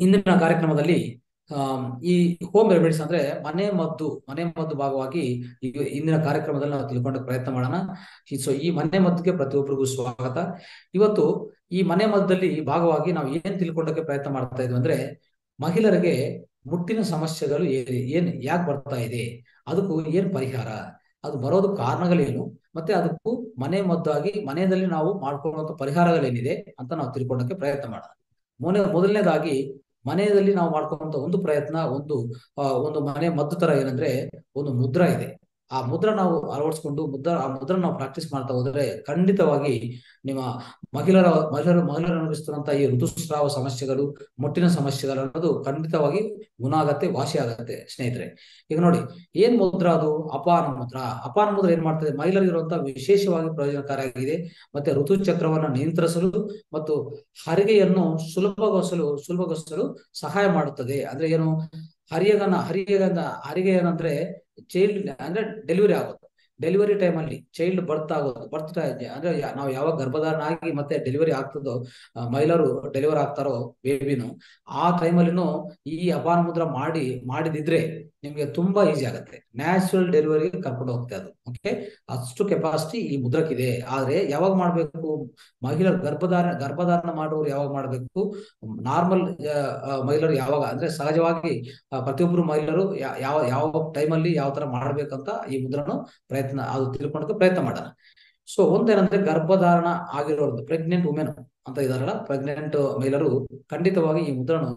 ಇಂದಿನ ಕಾರ್ಯಕ್ರಮದಲ್ಲಿ ಈ ಹೋಮ್ ರೆಮಿಡೀಸ್ ಅಂದ್ರೆ ಮನೆ ಮದ್ದು ಮನೆ ಮದ್ದು ಭಾಗವಾಗಿ ಇಂದಿನ ಕಾರ್ಯಕ್ರಮದಲ್ಲಿ ನಾವು ತಿಳ್ಕೊಂಡ ಪ್ರಯತ್ನ ಮಾಡೋಣ. ಸೊ ಈ ಮನೆ ಮದ್ದುಗೆ ಪ್ರತಿಯೊಬ್ಬರಿಗೂ ಸ್ವಾಗತ. ಇವತ್ತು ಈ ಮನೆ ಮದ್ದಲ್ಲಿ ಭಾಗವಾಗಿ ನಾವು ಏನ್ ತಿಳ್ಕೊಂಡಕ್ಕೆ ಪ್ರಯತ್ನ ಮಾಡ್ತಾ ಇದ್ವಿ ಅಂದ್ರೆ, ಮಹಿಳೆಯರಿಗೆ ಮುಟ್ಟಿನ ಸಮಸ್ಯೆಗಳು ಏನ್, ಯಾಕೆ ಬರ್ತಾ ಇದೆ? ಅದಕ್ಕೂ ಏನ್ ಪರಿಹಾರ? ಅದು ಬರೋದು ಕಾರಣಗಳೇನು? ಮತ್ತೆ ಅದಕ್ಕೂ ಮನೆ ಮದ್ದಾಗಿ ಮನೆಯಲ್ಲಿ ನಾವು ಮಾಡ್ಕೊಳ್ಳುವಂತ ಪರಿಹಾರಗಳೇನಿದೆ ಅಂತ ನಾವು ತಿಳ್ಕೊಂಡಕ್ಕೆ ಪ್ರಯತ್ನ ಮಾಡೋಣ. ಮೊನೆ ಮೊದಲನೇದಾಗಿ ಮನೆಯಲ್ಲಿ ನಾವು ಮಾಡ್ಕೊಳ್ಳುವಂತ ಒಂದು ಪ್ರಯತ್ನ ಒಂದು ಒಂದು ಮನೆ ಮದ್ದು ತರ ಏನಂದ್ರೆ ಒಂದು ಮುದ್ರ ಇದೆ. ಆ ಮುದ್ರ ನಾವು ಅಳವಡಿಸ್ಕೊಂಡು ಮುದ್ರ, ಆ ಮುದ್ರ ನಾವು ಪ್ರಾಕ್ಟೀಸ್ ಮಾಡ್ತಾ ಹೋದ್ರೆ ಖಂಡಿತವಾಗಿ ನಿಮ್ಮ ಮಹಿಳೆಯರ ಮಹಿಳೆಯರು ಮಹಿಳೆಯರು ಅನುಭವಿಸ್ತಿರುವಂತಹ ಈ ಋತುಸ್ರಾವ ಸಮಸ್ಯೆಗಳು, ಮುಟ್ಟಿನ ಸಮಸ್ಯೆಗಳು ಅನ್ನೋದು ಖಂಡಿತವಾಗಿ ಗುಣ ಆಗತ್ತೆ ವಾಸಿ ಆಗತ್ತೆ ಸ್ನೇಹಿತರೆ. ಈಗ ನೋಡಿ, ಏನ್ ಮುದ್ರ ಅದು? ಅಪಾನ ಮುದ್ರ. ಅಪಾನ ಮುದ್ರ ಏನ್ ಮಾಡ್ತದೆ? ಮಹಿಳೆಯರಿಗಿರುವಂತಹ ವಿಶೇಷವಾಗಿ ಪ್ರಯೋಜನಕಾರಿಯಾಗಿದೆ. ಮತ್ತೆ ಋತುಚಕ್ರವನ್ನು ನಿಯಂತ್ರಿಸಲು ಮತ್ತು ಹರಿಗೆಯನ್ನು ಸುಲಭಗೊಳಿಸಲು ಸುಲಭಗೊಳಿಸಲು ಸಹಾಯ ಮಾಡುತ್ತದೆ. ಅಂದ್ರೆ ಏನು? ಹರಿಯಗನ್ನ ಹರಿಯಗನ್ನ ಹರಿಗೆ ಏನಂದ್ರೆ ಚೈಲ್ಡ್ ಅಂದ್ರೆ ಡೆಲಿವರಿ ಆಗೋದು. ಡೆಲಿವರಿ ಟೈಮಲ್ಲಿ ಚೈಲ್ಡ್ ಬರ್ತ್ ಆಗೋದು ಬರ್ತ್ ಅಂದ್ರೆ ನಾವು ಯಾವಾಗ ಗರ್ಭಧಾರಣ ಆಗಿ ಮತ್ತೆ ಡೆಲಿವರಿ ಆಗ್ತದೋ ಮಹಿಳರು ಡೆಲಿವರಿ ಆಗ್ತಾರೋ ಬೇಬಿನು ಆ ಟೈಮಲ್ಲಿನೂ ಈ ಅಪಾನ ಮುದ್ರ ಮಾಡಿ, ಮಾಡಿದಿದ್ರೆ ನಿಮ್ಗೆ ತುಂಬಾ ಈಸಿ ಆಗುತ್ತೆ. ನ್ಯಾಚುರಲ್ ಡೆಲಿವರಿಗೆ ಕರ್ಕೊಂಡು ಹೋಗುತ್ತೆ ಅದು ಓಕೆ ಅಷ್ಟು ಕೆಪಾಸಿಟಿ ಈ ಮುದ್ರಕ್ಕಿದೆ. ಆದ್ರೆ ಯಾವಾಗ ಮಾಡ್ಬೇಕು? ಮಹಿಳಾ ಗರ್ಭಧಾರಣ ಗರ್ಭಧಾರಣ ಮಾಡುವವರು ಯಾವಾಗ ಮಾಡ್ಬೇಕು? ನಾರ್ಮಲ್ ಮಹಿಳೆಯರು ಯಾವಾಗ? ಅಂದ್ರೆ ಸಹಜವಾಗಿ ಪ್ರತಿಯೊಬ್ಬರು ಮಹಿಳೆಯರು ಯಾವ ಯಾವ ಟೈಮಲ್ಲಿ ಯಾವ ತರ ಮಾಡ್ಬೇಕಂತ ಈ ಮುದ್ರನು ಪ್ರಯತ್ನ, ಅದು ತಿಳ್ಕೊಳಕ್ಕೆ ಪ್ರಯತ್ನ ಮಾಡೋಣ. ಸೊ ಒಂದೇನಂದ್ರೆ ಗರ್ಭಧಾರಣ ಆಗಿರೋದು ಪ್ರೆಗ್ನೆಂಟ್ ವುಮೆನ್ ಅಂತ ಇದಾರಲ್ಲ ಪ್ರೆಗ್ನೆಂಟ್ ಮಹಿಳೆಯರು ಖಂಡಿತವಾಗಿ ಈ ಮುದ್ರನು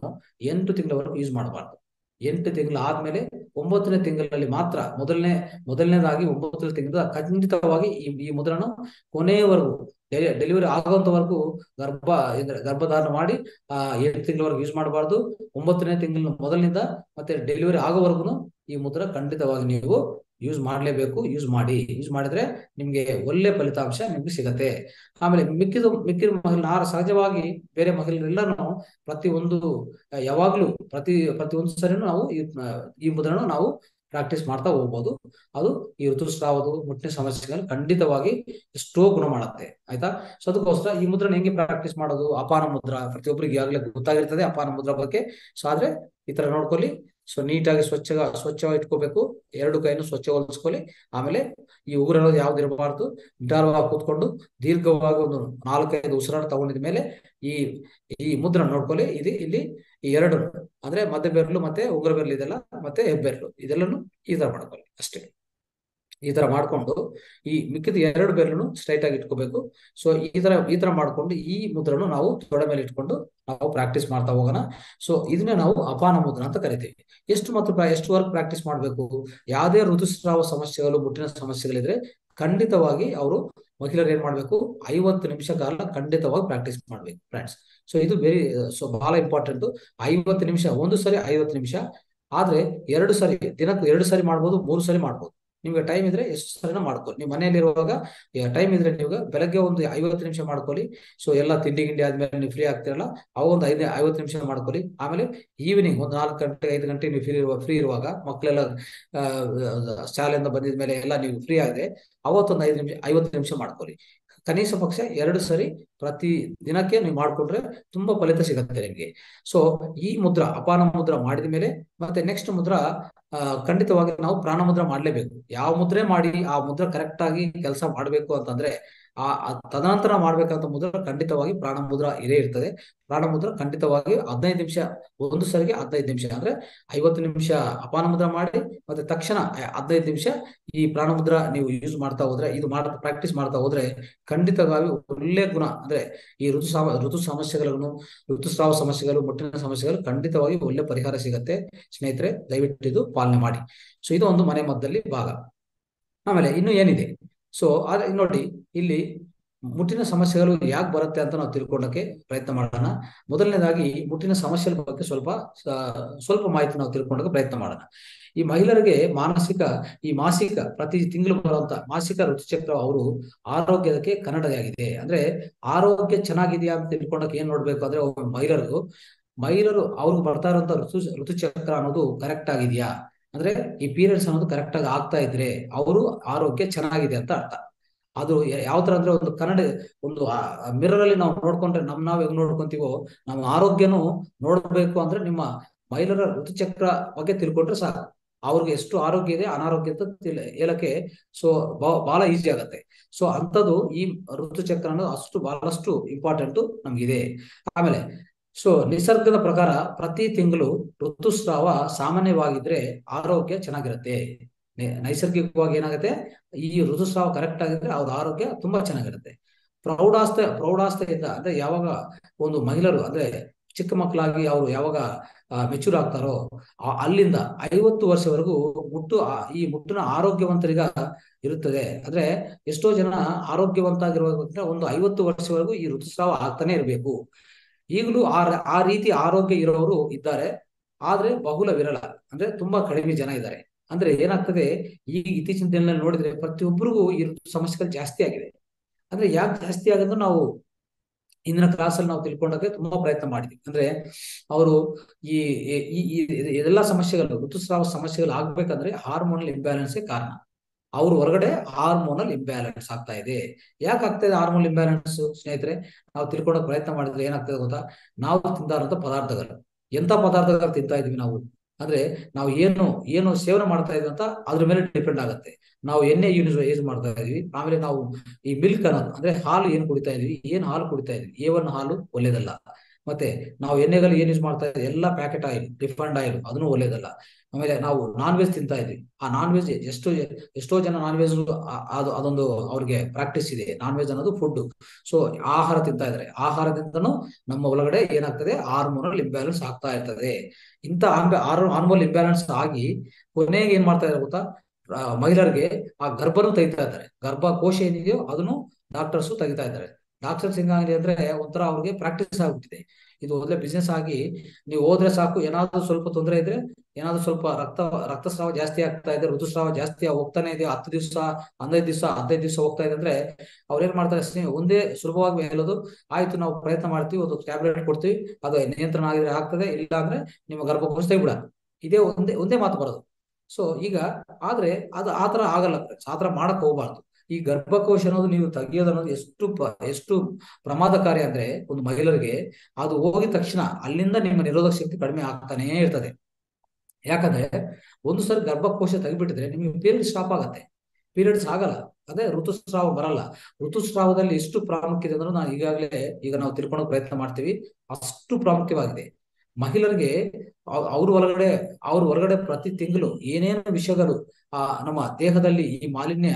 ಎಂಟು ತಿಂಗಳವರೆಗೂ ಯೂಸ್ ಮಾಡಬಾರ್ದು. ಎಂಟು ತಿಂಗಳು ಆದ್ಮೇಲೆ ಒಂಬತ್ತನೇ ತಿಂಗಳಲ್ಲಿ ಮಾತ್ರ ಮೊದಲನೇ, ಮೊದಲನೇದಾಗಿ ಒಂಬತ್ತನೇ ತಿಂಗಳ ಖಂಡಿತವಾಗಿ ಈ ಮುದ್ರನು ಕೊನೆಯವರೆಗೂ ಡೆಲಿವರಿ ಆಗುವಂತವರೆಗೂ ಗರ್ಭ, ಗರ್ಭಧಾರಣ ಮಾಡಿ, ಆ, ಎಂಟು ತಿಂಗಳವರೆಗೂ ಯೂಸ್ ಮಾಡಬಾರ್ದು. ಒಂಬತ್ತನೇ ತಿಂಗಳ ಮೊದಲಿನಿಂದ ಮತ್ತೆ ಡೆಲಿವರಿ ಆಗೋವರೆಗೂ ಈ ಮುದ್ರ ಖಂಡಿತವಾಗಿ ನೀವು ಯೂಸ್ ಮಾಡಲೇಬೇಕು ಯೂಸ್ ಮಾಡಿ. ಯೂಸ್ ಮಾಡಿದ್ರೆ ನಿಮ್ಗೆ ಒಳ್ಳೆ ಫಲಿತಾಂಶ ನಿಮ್ಗೆ ಸಿಗತ್ತೆ. ಆಮೇಲೆ ಮಿಕ್ಕಿದ ಮಿಕ್ಕಿದ ಮಹಿಳೆ ಸಹಜವಾಗಿ ಬೇರೆ ಮಹಿಳೆಯರೆಲ್ಲರೂ ಪ್ರತಿ ಒಂದು ಯಾವಾಗ್ಲೂ ಪ್ರತಿ ಪ್ರತಿ ಒಂದು ಸರಿನೂ ನಾವು ಈ ಮುದ್ರಣ ನಾವು ಪ್ರಾಕ್ಟೀಸ್ ಮಾಡ್ತಾ ಹೋಗ್ಬೋದು. ಅದು ಈ ಋತುಸ್ರಾವದು ಮುಟ್ಟಿನ ಸಮಸ್ಯೆಗಳು ಖಂಡಿತವಾಗಿ ಎಷ್ಟೋ ಗುಣ ಮಾಡುತ್ತೆ. ಆಯ್ತಾ? ಸೊ ಅದಕ್ಕೋಸ್ಕರ ಈ ಮುದ್ರನ ಹೆಂಗೆ ಪ್ರಾಕ್ಟೀಸ್ ಮಾಡೋದು? ಅಪಾನ ಮುದ್ರ. ಪ್ರತಿಯೊಬ್ಬರಿಗೆ ಈಗಾಗಲೇ ಗೊತ್ತಾಗಿರ್ತದೆ ಅಪಾನ ಮುದ್ರ ಬಗ್ಗೆ. ಸೊ ಆದ್ರೆ ಈ ತರ ನೋಡ್ಕೊಳ್ಳಿ. ಸೊ ನೀಟಾಗಿ ಸ್ವಚ್ಛ ಸ್ವಚ್ಛವಾಗಿ ಇಟ್ಕೋಬೇಕು. ಎರಡು ಕೈನು ಸ್ವಚ್ಛಗೊಳಿಸ್ಕೊಳ್ಳಿ. ಆಮೇಲೆ ಈ ಉಗುರು ಅನ್ನೋದು ಯಾವ್ದು ಇರಬಾರ್ದು? ನಿಧಾನವಾಗಿ ಕೂತ್ಕೊಂಡು ದೀರ್ಘವಾಗಿ ಒಂದು ನಾಲ್ಕೈದು ಉಸಿರಾಟ ತಗೊಂಡಿದ ಮೇಲೆ ಈ ಈ ಮುದ್ರ ನೋಡ್ಕೊಳ್ಳಿ. ಇದು ಇಲ್ಲಿ ಈ ಎರಡು ಅಂದ್ರೆ ಮಧ್ಯ ಬೆರಳು ಮತ್ತೆ ಉಗ್ರ ಬೆರಳು ಇದೆಲ್ಲ ಮತ್ತೆ ಹೆಬ್ಬೆರಳು. ಇದೆಲ್ಲನು ಈ ತರ ಮಾಡ್ಕೊಳ್ಳಿ. ಅಷ್ಟೇ. ಈ ತರ ಮಾಡ್ಕೊಂಡು ಈ ಮಿಕ್ಕಿದ ಎರಡು ಬೆರಳನ್ನು ಸ್ಟ್ರೈಟ್ ಆಗಿ ಇಟ್ಕೋಬೇಕು. ಸೊ ಈ ತರ ಈ ತರ ಮಾಡ್ಕೊಂಡು ಈ ಮುದ್ರನು ನಾವು ತೊಡೆ ಮೇಲೆ ಇಟ್ಕೊಂಡು ನಾವು ಪ್ರಾಕ್ಟೀಸ್ ಮಾಡ್ತಾ ಹೋಗೋಣ. ಸೊ ಇದನ್ನೇ ನಾವು ಅಪಾನ ಮುದ್ರ ಅಂತ ಕರಿತೀವಿ. ಎಷ್ಟು ಮತ್ತು ಎಷ್ಟು ವರ್ಕ್ ಪ್ರಾಕ್ಟೀಸ್ ಮಾಡಬೇಕು? ಯಾವುದೇ ಋತುಸ್ರಾವ ಸಮಸ್ಯೆಗಳು, ಮುಟ್ಟಿನ ಸಮಸ್ಯೆಗಳಿದ್ರೆ ಖಂಡಿತವಾಗಿ ಅವರು ಮಹಿಳೆಯರು ಏನ್ ಮಾಡ್ಬೇಕು? ಐವತ್ತು ನಿಮಿಷ ಕಾಲ ಖಂಡಿತವಾಗಿ ಪ್ರಾಕ್ಟೀಸ್ ಮಾಡ್ಬೇಕು ಫ್ರೆಂಡ್ಸ್ ಸೊ ಇದು ವೆರಿ ಸೊ ಬಹಳ ಇಂಪಾರ್ಟೆಂಟ್ ಐವತ್ತು ನಿಮಿಷ, ಒಂದು ಸರಿ ಐವತ್ತು ನಿಮಿಷ. ಆದ್ರೆ ಎರಡು ಸರಿ, ದಿನಕ್ಕೆ ಎರಡು ಸರಿ ಮಾಡ್ಬೋದು, ಮೂರು ಸರಿ ಮಾಡ್ಬೋದು. ನಿಮ್ಗೆ ಟೈಮ್ ಇದ್ರೆ ಎಷ್ಟು ಸರಿನ ಮಾಡ್ಕೊಳ್ಳಿ ನೀವು ಮನೆಯಲ್ಲಿರುವಾಗ ಟೈಮ್ ಇದ್ರೆ ನೀವು ಬೆಳಗ್ಗೆ ಒಂದು ಐವತ್ತು ನಿಮಿಷ ಮಾಡ್ಕೊಳ್ಳಿ ಸೊ ಎಲ್ಲ ತಿಂಡಿ ಗಿಂಡಿ ಆದ್ಮೇಲೆ ನೀವು ಫ್ರೀ ಆಗ್ತಿರಲ್ಲ, ಆ ಒಂದು ಐದು, ಐವತ್ತು ನಿಮಿಷ ಮಾಡ್ಕೊಳ್ಳಿ ಆಮೇಲೆ ಈವ್ನಿಂಗ್ ಒಂದು ನಾಲ್ಕು ಗಂಟೆ, ಐದು ಗಂಟೆ ನೀವು ಫ್ರೀ ಇರುವ ಫ್ರೀ ಇರುವಾಗ ಮಕ್ಕಳೆಲ್ಲ ಶಾಲೆಯಿಂದ ಬಂದಿದ ಮೇಲೆ ಎಲ್ಲ ನೀವು ಫ್ರೀ ಆದ್ರೆ ಅವತ್ತೊಂದು ಐದು ನಿಮಿಷ, ಐವತ್ತು ನಿಮಿಷ ಮಾಡ್ಕೊಳ್ಳಿ ಕನಿಷ್ಠ ಪಕ್ಷ ಎರಡು ಸರಿ ಪ್ರತಿ ದಿನಕ್ಕೆ ನೀವು ಮಾಡ್ಕೊಂಡ್ರೆ ತುಂಬಾ ಫಲಿತ ಸಿಗುತ್ತೆ ನಿಮಗೆ. ಸೊ ಈ ಮುದ್ರಾ, ಅಪಾನ ಮುದ್ರ ಮಾಡಿದ ಮೇಲೆ ಮತ್ತೆ ನೆಕ್ಸ್ಟ್ ಮುದ್ರ ಖಂಡಿತವಾಗಿ ನಾವು ಪ್ರಾಣ ಮುದ್ರೆ ಮಾಡ್ಲೇಬೇಕು. ಯಾವ ಮುದ್ರೆ ಮಾಡಿ ಆ ಮುದ್ರೆ ಕರೆಕ್ಟ್ ಆಗಿ ಕೆಲಸ ಮಾಡ್ಬೇಕು ಅಂತಂದ್ರೆ ಆ ತದನಂತರ ಮಾಡ್ಬೇಕಂತ ಮುದ್ರ ಖಂಡಿತವಾಗಿ ಪ್ರಾಣ ಮುದ್ರ ಇರೇ ಇರ್ತದೆ. ಪ್ರಾಣ ಮುದ್ರ ಖಂಡಿತವಾಗಿ ಹದಿನೈದು ನಿಮಿಷ, ಒಂದು ಸರಿಗೆ ಹದಿನೈದು ನಿಮಿಷ. ಅಂದ್ರೆ ಐವತ್ತು ನಿಮಿಷ ಅಪಾನ ಮುದ್ರ ಮಾಡಿ, ಮತ್ತೆ ತಕ್ಷಣ ಹದಿನೈದು ನಿಮಿಷ ಈ ಪ್ರಾಣ ಮುದ್ರ ನೀವು ಯೂಸ್ ಮಾಡ್ತಾ ಹೋದ್ರೆ, ಇದು ಮಾಡ್ತಾ ಪ್ರಾಕ್ಟೀಸ್ ಮಾಡ್ತಾ ಹೋದ್ರೆ ಖಂಡಿತವಾಗಿ ಒಳ್ಳೆ ಗುಣ. ಅಂದ್ರೆ ಈ ಋತು ಸಮ, ಋತು ಸಮಸ್ಯೆಗಳನ್ನು ಋತುಸ್ರಾವ ಸಮಸ್ಯೆಗಳು, ಮುಟ್ಟಿನ ಸಮಸ್ಯೆಗಳು ಖಂಡಿತವಾಗಿ ಒಳ್ಳೆ ಪರಿಹಾರ ಸಿಗತ್ತೆ. ಸ್ನೇಹಿತರೆ, ದಯವಿಟ್ಟು ಇದು ಪಾಲನೆ ಮಾಡಿ. ಸೊ ಇದು ಒಂದು ಮನೆ ಮದ್ದಲ್ಲಿ ಭಾಗ. ಆಮೇಲೆ ಇನ್ನು ಏನಿದೆ? ಸೊ ಆದ್ರೆ ನೋಡಿ ಇಲ್ಲಿ ಮುಟ್ಟಿನ ಸಮಸ್ಯೆಗಳು ಯಾಕೆ ಬರುತ್ತೆ ಅಂತ ನಾವು ತಿಳ್ಕೊಳ್ಳೋಕೆ ಪ್ರಯತ್ನ ಮಾಡೋಣ. ಮೊದಲನೇದಾಗಿ ಮುಟ್ಟಿನ ಸಮಸ್ಯೆ ಬಗ್ಗೆ ಸ್ವಲ್ಪ ಸ್ವಲ್ಪ ಮಾಹಿತಿ ನಾವು ತಿಳ್ಕೊಳ್ಳೋಕೆ ಪ್ರಯತ್ನ ಮಾಡೋಣ. ಈ ಮಹಿಳೆಯರಿಗೆ ಮಾನಸಿಕ, ಈ ಮಾಸಿಕ ಪ್ರತಿ ತಿಂಗಳು ಬರುವಂತ ಮಾಸಿಕ ಋತುಚಕ್ರ ಅವರು ಆರೋಗ್ಯಕ್ಕೆ ಕನ್ನಡದಾಗಿದೆ ಅಂದ್ರೆ ಆರೋಗ್ಯ ಚೆನ್ನಾಗಿದೆಯಾ ಅಂತ ತಿಳ್ಕೊಂಡಕ್ಕೆ ಏನ್ ನೋಡ್ಬೇಕು ಅಂದ್ರೆ ಮಹಿಳೆಯರು ಮಹಿಳೆಯರು ಅವ್ರಿಗೆ ಬರ್ತಾ ಇರುವಂತ ಋತು, ಋತುಚಕ್ರ ಅನ್ನೋದು ಕರೆಕ್ಟ್ ಆಗಿದೆಯಾ? ಅಂದ್ರೆ ಈ ಪೀರಿಯಡ್ಸ್ ಅನ್ನೋದು ಕರೆಕ್ಟ್ ಆಗಿ ಆಗ್ತಾ ಇದ್ರೆ ಅವರು ಆರೋಗ್ಯ ಚೆನ್ನಾಗಿದೆ ಅಂತ ಅರ್ಥ. ಅದು ಯಾವ ತರ ಅಂದ್ರೆ ಒಂದು ಕನ್ನಡ, ಒಂದು ಮಿರರ್ ಅಲ್ಲಿ ನಾವು ನೋಡ್ಕೊಂಡ್ರೆ ನಮ್ ನಾವ್ ಹೆಂಗ್ ನೋಡ್ಕೊಂತೀವೋ, ನಮ್ಮ ಆರೋಗ್ಯನು ನೋಡ್ಬೇಕು ಅಂದ್ರೆ ನಿಮ್ಮ ಮಹಿಳೆಯರ ಋತುಚಕ್ರ ಬಗ್ಗೆ ತಿಳ್ಕೊಂಡ್ರೆ ಸಾಕು. ಅವ್ರಿಗೆ ಎಷ್ಟು ಆರೋಗ್ಯ ಇದೆ, ಅನಾರೋಗ್ಯ ಅಂತ ಹೇಳಕ್ಕೆ ಸೊ ಬಹಳ ಈಸಿ ಆಗತ್ತೆ. ಸೊ, ಅಂಥದ್ದು ಈ ಋತುಚಕ್ರ ಅನ್ನೋದು ಅಷ್ಟು, ಬಹಳಷ್ಟು ಇಂಪಾರ್ಟೆಂಟ್ ನಮ್ಗಿದೆ. ಆಮೇಲೆ, ಸೊ, ನಿಸರ್ಗದ ಪ್ರಕಾರ ಪ್ರತಿ ತಿಂಗಳು ಋತುಸ್ರಾವ ಸಾಮಾನ್ಯವಾಗಿದ್ರೆ ಆರೋಗ್ಯ ಚೆನ್ನಾಗಿರುತ್ತೆ. ನೈಸರ್ಗಿಕವಾಗಿ ಏನಾಗುತ್ತೆ? ಈ ಋತುಸ್ರಾವ ಕರೆಕ್ಟ್ ಆಗಿದ್ರೆ ಅವ್ರ ಆರೋಗ್ಯ ತುಂಬಾ ಚೆನ್ನಾಗಿರುತ್ತೆ. ಪ್ರೌಢಾಸ್ತೆ ಪ್ರೌಢಾಸ್ತೆಯಿಂದ ಅಂದ್ರೆ ಯಾವಾಗ ಒಂದು ಮಹಿಳೆಯರು ಅಂದ್ರೆ ಚಿಕ್ಕ ಮಕ್ಕಳಾಗಿ ಅವರು ಯಾವಾಗ ಮೆಚೂರ್ ಆಗ್ತಾರೋ ಅಲ್ಲಿಂದ ಐವತ್ತು ವರ್ಷವರೆಗೂ ಮುಟ್ಟು ಈ ಮುಟ್ಟಿನ ಆರೋಗ್ಯವಂತರಿಗ ಇರುತ್ತದೆ. ಅಂದ್ರೆ ಎಷ್ಟೋ ಜನ ಆರೋಗ್ಯವಂತ ಆಗಿರುವಾಗ ಒಂದು ಐವತ್ತು ವರ್ಷವರೆಗೂ ಈ ಋತುಸ್ರಾವ ಆಗ್ತಾನೆ ಇರಬೇಕು. ಈಗಲೂ ಆ ಆ ರೀತಿ ಆರೋಗ್ಯ ಇರೋರು ಇದ್ದಾರೆ. ಆದ್ರೆ ಬಹುಲ ವಿರಳ ಅಂದ್ರೆ ತುಂಬಾ ಕಡಿಮೆ ಜನ ಇದ್ದಾರೆ. ಅಂದ್ರೆ ಏನಾಗ್ತದೆ, ಈ ಇತ್ತೀಚಿನ ದಿನಗಳಲ್ಲಿ ನೋಡಿದ್ರೆ ಪ್ರತಿಯೊಬ್ಬರಿಗೂ ಈ ಸಮಸ್ಯೆಗಳು ಜಾಸ್ತಿ ಆಗಿದೆ. ಅಂದ್ರೆ ಯಾಕೆ ಜಾಸ್ತಿ ಆಗೋದು ನಾವು ಇಂದಿನ ಕ್ಲಾಸ್ ಅಲ್ಲಿ ನಾವು ತಿಳ್ಕೊಂಡಾಗ ತುಂಬಾ ಪ್ರಯತ್ನ ಮಾಡಿದ್ವಿ. ಅಂದ್ರೆ ಅವರು ಈ, ಈ- ಸಮಸ್ಯೆಗಳು, ಋತುಸ್ರಾವ ಸಮಸ್ಯೆಗಳು ಆಗ್ಬೇಕಂದ್ರೆ ಹಾರ್ಮೋನಲ್ ಇಂಬ್ಯಾಲೆನ್ಸ್ ಕಾರಣ. ಅವ್ರ ಹೊರಗಡೆ ಹಾರ್ಮೋನಲ್ ಇಂಬ್ಯಾಲೆನ್ಸ್ ಆಗ್ತಾ ಇದೆ. ಯಾಕೆ ಆಗ್ತಾ ಇದೆ ಹಾರ್ಮೋನಲ್ ಇಂಬ್ಯಾಲೆನ್ಸ್ ಸ್ನೇಹಿತರೆ? ನಾವು ತಿಳ್ಕೊಳ್ಳೋ ಪ್ರಯತ್ನ ಮಾಡಿದ್ರೆ ಏನಾಗ್ತದೆ ಗೊತ್ತಾ? ನಾವು ತಿಂತಾರಂತ ಪದಾರ್ಥಗಳು. ಎಂತ ಪದಾರ್ಥಗಳು ತಿಂತಾ ಇದೀವಿ ನಾವು? ಅಂದ್ರೆ ನಾವು ಏನು ಏನು ಸೇವನೆ ಮಾಡ್ತಾ ಇದೀವಿ ಅಂತ ಅದ್ರ ಮೇಲೆ ಡಿಪೆಂಡ್ ಆಗುತ್ತೆ. ನಾವು ಎಣ್ಣೆ ಯೂಸ್ ಯೂಸ್ ಮಾಡ್ತಾ ಇದೀವಿ. ಆಮೇಲೆ ನಾವು ಈ ಮಿಲ್ಕ್ ಅನ್ನೋದು, ಅಂದ್ರೆ ಹಾಲು ಏನ್ ಕುಡಿತಾ ಇದೀವಿ? ಏನ್ ಹಾಲು ಕುಡಿತಾ ಇದೀವಿ? ಏ ಒನ್ ಹಾಲು ಒಳ್ಳೇದಲ್ಲ. ಮತ್ತೆ ನಾವು ಎಣ್ಣೆಗಳು ಏನ್ ಯೂಸ್ ಮಾಡ್ತಾ ಇದ್ದೀವಿ ಎಲ್ಲ ಪ್ಯಾಕೆಟ್ ಆಯಿಲ್ ರಿಫಂಡ್ ಆಯಿಲ್ ಅದನ್ನು ಒಳ್ಳೇದಲ್ಲ. ಆಮೇಲೆ ನಾವು ನಾನ್ ವೆಜ್ ತಿಂತಾ ಇದ್ವಿ. ಆ ನಾನ್ ವೆಜ್ ಎಷ್ಟೋ ಎಷ್ಟೋ ಜನ ನಾನ್ ವೆಜ್ ಅದು, ಅದೊಂದು ಅವ್ರಿಗೆ ಪ್ರಾಕ್ಟೀಸ್ ಇದೆ. ನಾನ್ ವೆಜ್ ಅನ್ನೋದು ಫುಡ್ ಸೊ ಆಹಾರ ತಿಂತಾ ಇದ್ದಾರೆ. ಆಹಾರದಿಂದನೂ ನಮ್ಮ ಒಳಗಡೆ ಏನಾಗ್ತದೆ? ಹಾರ್ಮೋನಲ್ ಇಂಬ್ಯಾಲೆನ್ಸ್ ಆಗ್ತಾ ಇರ್ತದೆ. ಇಂಥ ಹಾರ್ಮೋನ್ ಇಂಬ್ಯಾಲೆನ್ಸ್ ಆಗಿ ಕೊನೆಗೆ ಏನ್ ಮಾಡ್ತಾ ಇದ್ದಾರೆ ಗೊತ್ತಾ? ಮಹಿಳೆಯರಿಗೆ ಆ ಗರ್ಭನು ತೆಗಿತಾ ಇದ್ದಾರೆ. ಗರ್ಭಕೋಶ ಏನಿದೆಯೋ ಅದನ್ನು ಡಾಕ್ಟರ್ಸ್ ತೆಗಿತಾ ಇದ್ದಾರೆ. ಡಾಕ್ಟರ್ಸ್ ಸಿಂಗಾಂಗ್ರಿ ಅಂದ್ರೆ ಒಂಥರ ಅವ್ರಿಗೆ ಪ್ರಾಕ್ಟೀಸ್ ಆಗ್ಬಿಟ್ಟಿದೆ. ಇದು ಒಳ್ಳೆ ಬಿಸ್ನೆಸ್ ಆಗಿ ನೀವು ಹೋದ್ರೆ ಸಾಕು, ಏನಾದ್ರೂ ಸ್ವಲ್ಪ ತೊಂದರೆ ಇದ್ರೆ ಏನಾದ್ರೂ ಸ್ವಲ್ಪ ರಕ್ತ, ರಕ್ತಸ್ರಾವ ಜಾಸ್ತಿ ಆಗ್ತಾ ಇದೆ, ಋತುಸ್ರಾವ ಜಾಸ್ತಿ ಹೋಗ್ತಾನೆ ಇದೆ, ಹತ್ತು ದಿವಸ, ಹದಿನೈದು ದಿವಸ ಹದಿನೈದು ದಿವಸ ಹೋಗ್ತಾ ಇದೆ ಅಂದ್ರೆ ಅವ್ರು ಏನ್ ಮಾಡ್ತಾರೆ, ಸ್ನೇಹ ಒಂದೇ ಸುಲಭವಾಗಿ ಹೇಳೋದು ಆಯ್ತು ನಾವು ಪ್ರಯತ್ನ ಮಾಡ್ತೀವಿ, ಒಂದು ಟ್ಯಾಬ್ಲೆಟ್ ಕೊಡ್ತೀವಿ, ಅದು ನಿಯಂತ್ರಣ ಆಗಿದ್ರೆ ಆಗ್ತದೆ, ಇಲ್ಲ ಅಂದ್ರೆ ನಿಮ್ಮ ಗರ್ಭಕೋಶ ತೆಗಿಬಿಡ ಇದೇ ಒಂದೇ ಒಂದೇ ಮಾತು ಬರೋದು. ಸೊ ಈಗ ಆದ್ರೆ ಅದು ಆತರ ಆಗಲ್ಲ ಆ ಆತರ ಮಾಡಕ್ ಹೋಗ್ಬಾರ್ದು. ಈ ಗರ್ಭಕೋಶ ಅನ್ನೋದು ನೀವು ತೆಗಿಯೋದು ಅನ್ನೋದು ಎಷ್ಟು ಎಷ್ಟು ಪ್ರಮಾದಕಾರಿ ಅಂದ್ರೆ ಒಂದು ಮಹಿಳೆಯರಿಗೆ ಅದು ಹೋಗಿದ ತಕ್ಷಣ ಅಲ್ಲಿಂದ ನಿಮ್ಮ ನಿರೋಧಕ ಶಕ್ತಿ ಕಡಿಮೆ ಆಗ್ತಾನೇ ಇರ್ತದೆ. ಯಾಕಂದ್ರೆ ಒಂದು ಸರಿ ಗರ್ಭಕೋಶ ತೆಗಿಬಿಟ್ಟಿದ್ರೆ ನಿಮಗೆ ಪೀರಿಯಡ್ ಸ್ಟಾಪ್ ಆಗತ್ತೆ. ಪೀರಿಯಡ್ಸ್ ಆಗಲ್ಲ ಅದೇ ಋತುಸ್ರಾವ ಬರಲ್ಲ. ಋತುಸ್ರಾವದಲ್ಲಿ ಎಷ್ಟು ಪ್ರಾಮುಖ್ಯತೆ ಅಂದ್ರೆ ನಾನು ಈಗಾಗಲೇ ಈಗ ನಾವು ತಿಳ್ಕೊಳ್ಳೋ ಪ್ರಯತ್ನ ಮಾಡ್ತೀವಿ. ಅಷ್ಟು ಪ್ರಾಮುಖ್ಯವಾಗಿದೆ. ಮಹಿಳೆಯರಿಗೆ ಅವ್- ಅವ್ರ ಹೊರಗಡೆ ಅವ್ರ ಹೊರಗಡೆ ಪ್ರತಿ ತಿಂಗಳು ಏನೇನು ವಿಷಯಗಳು, ಆ, ನಮ್ಮ ದೇಹದಲ್ಲಿ ಈ ಮಾಲಿನ್ಯ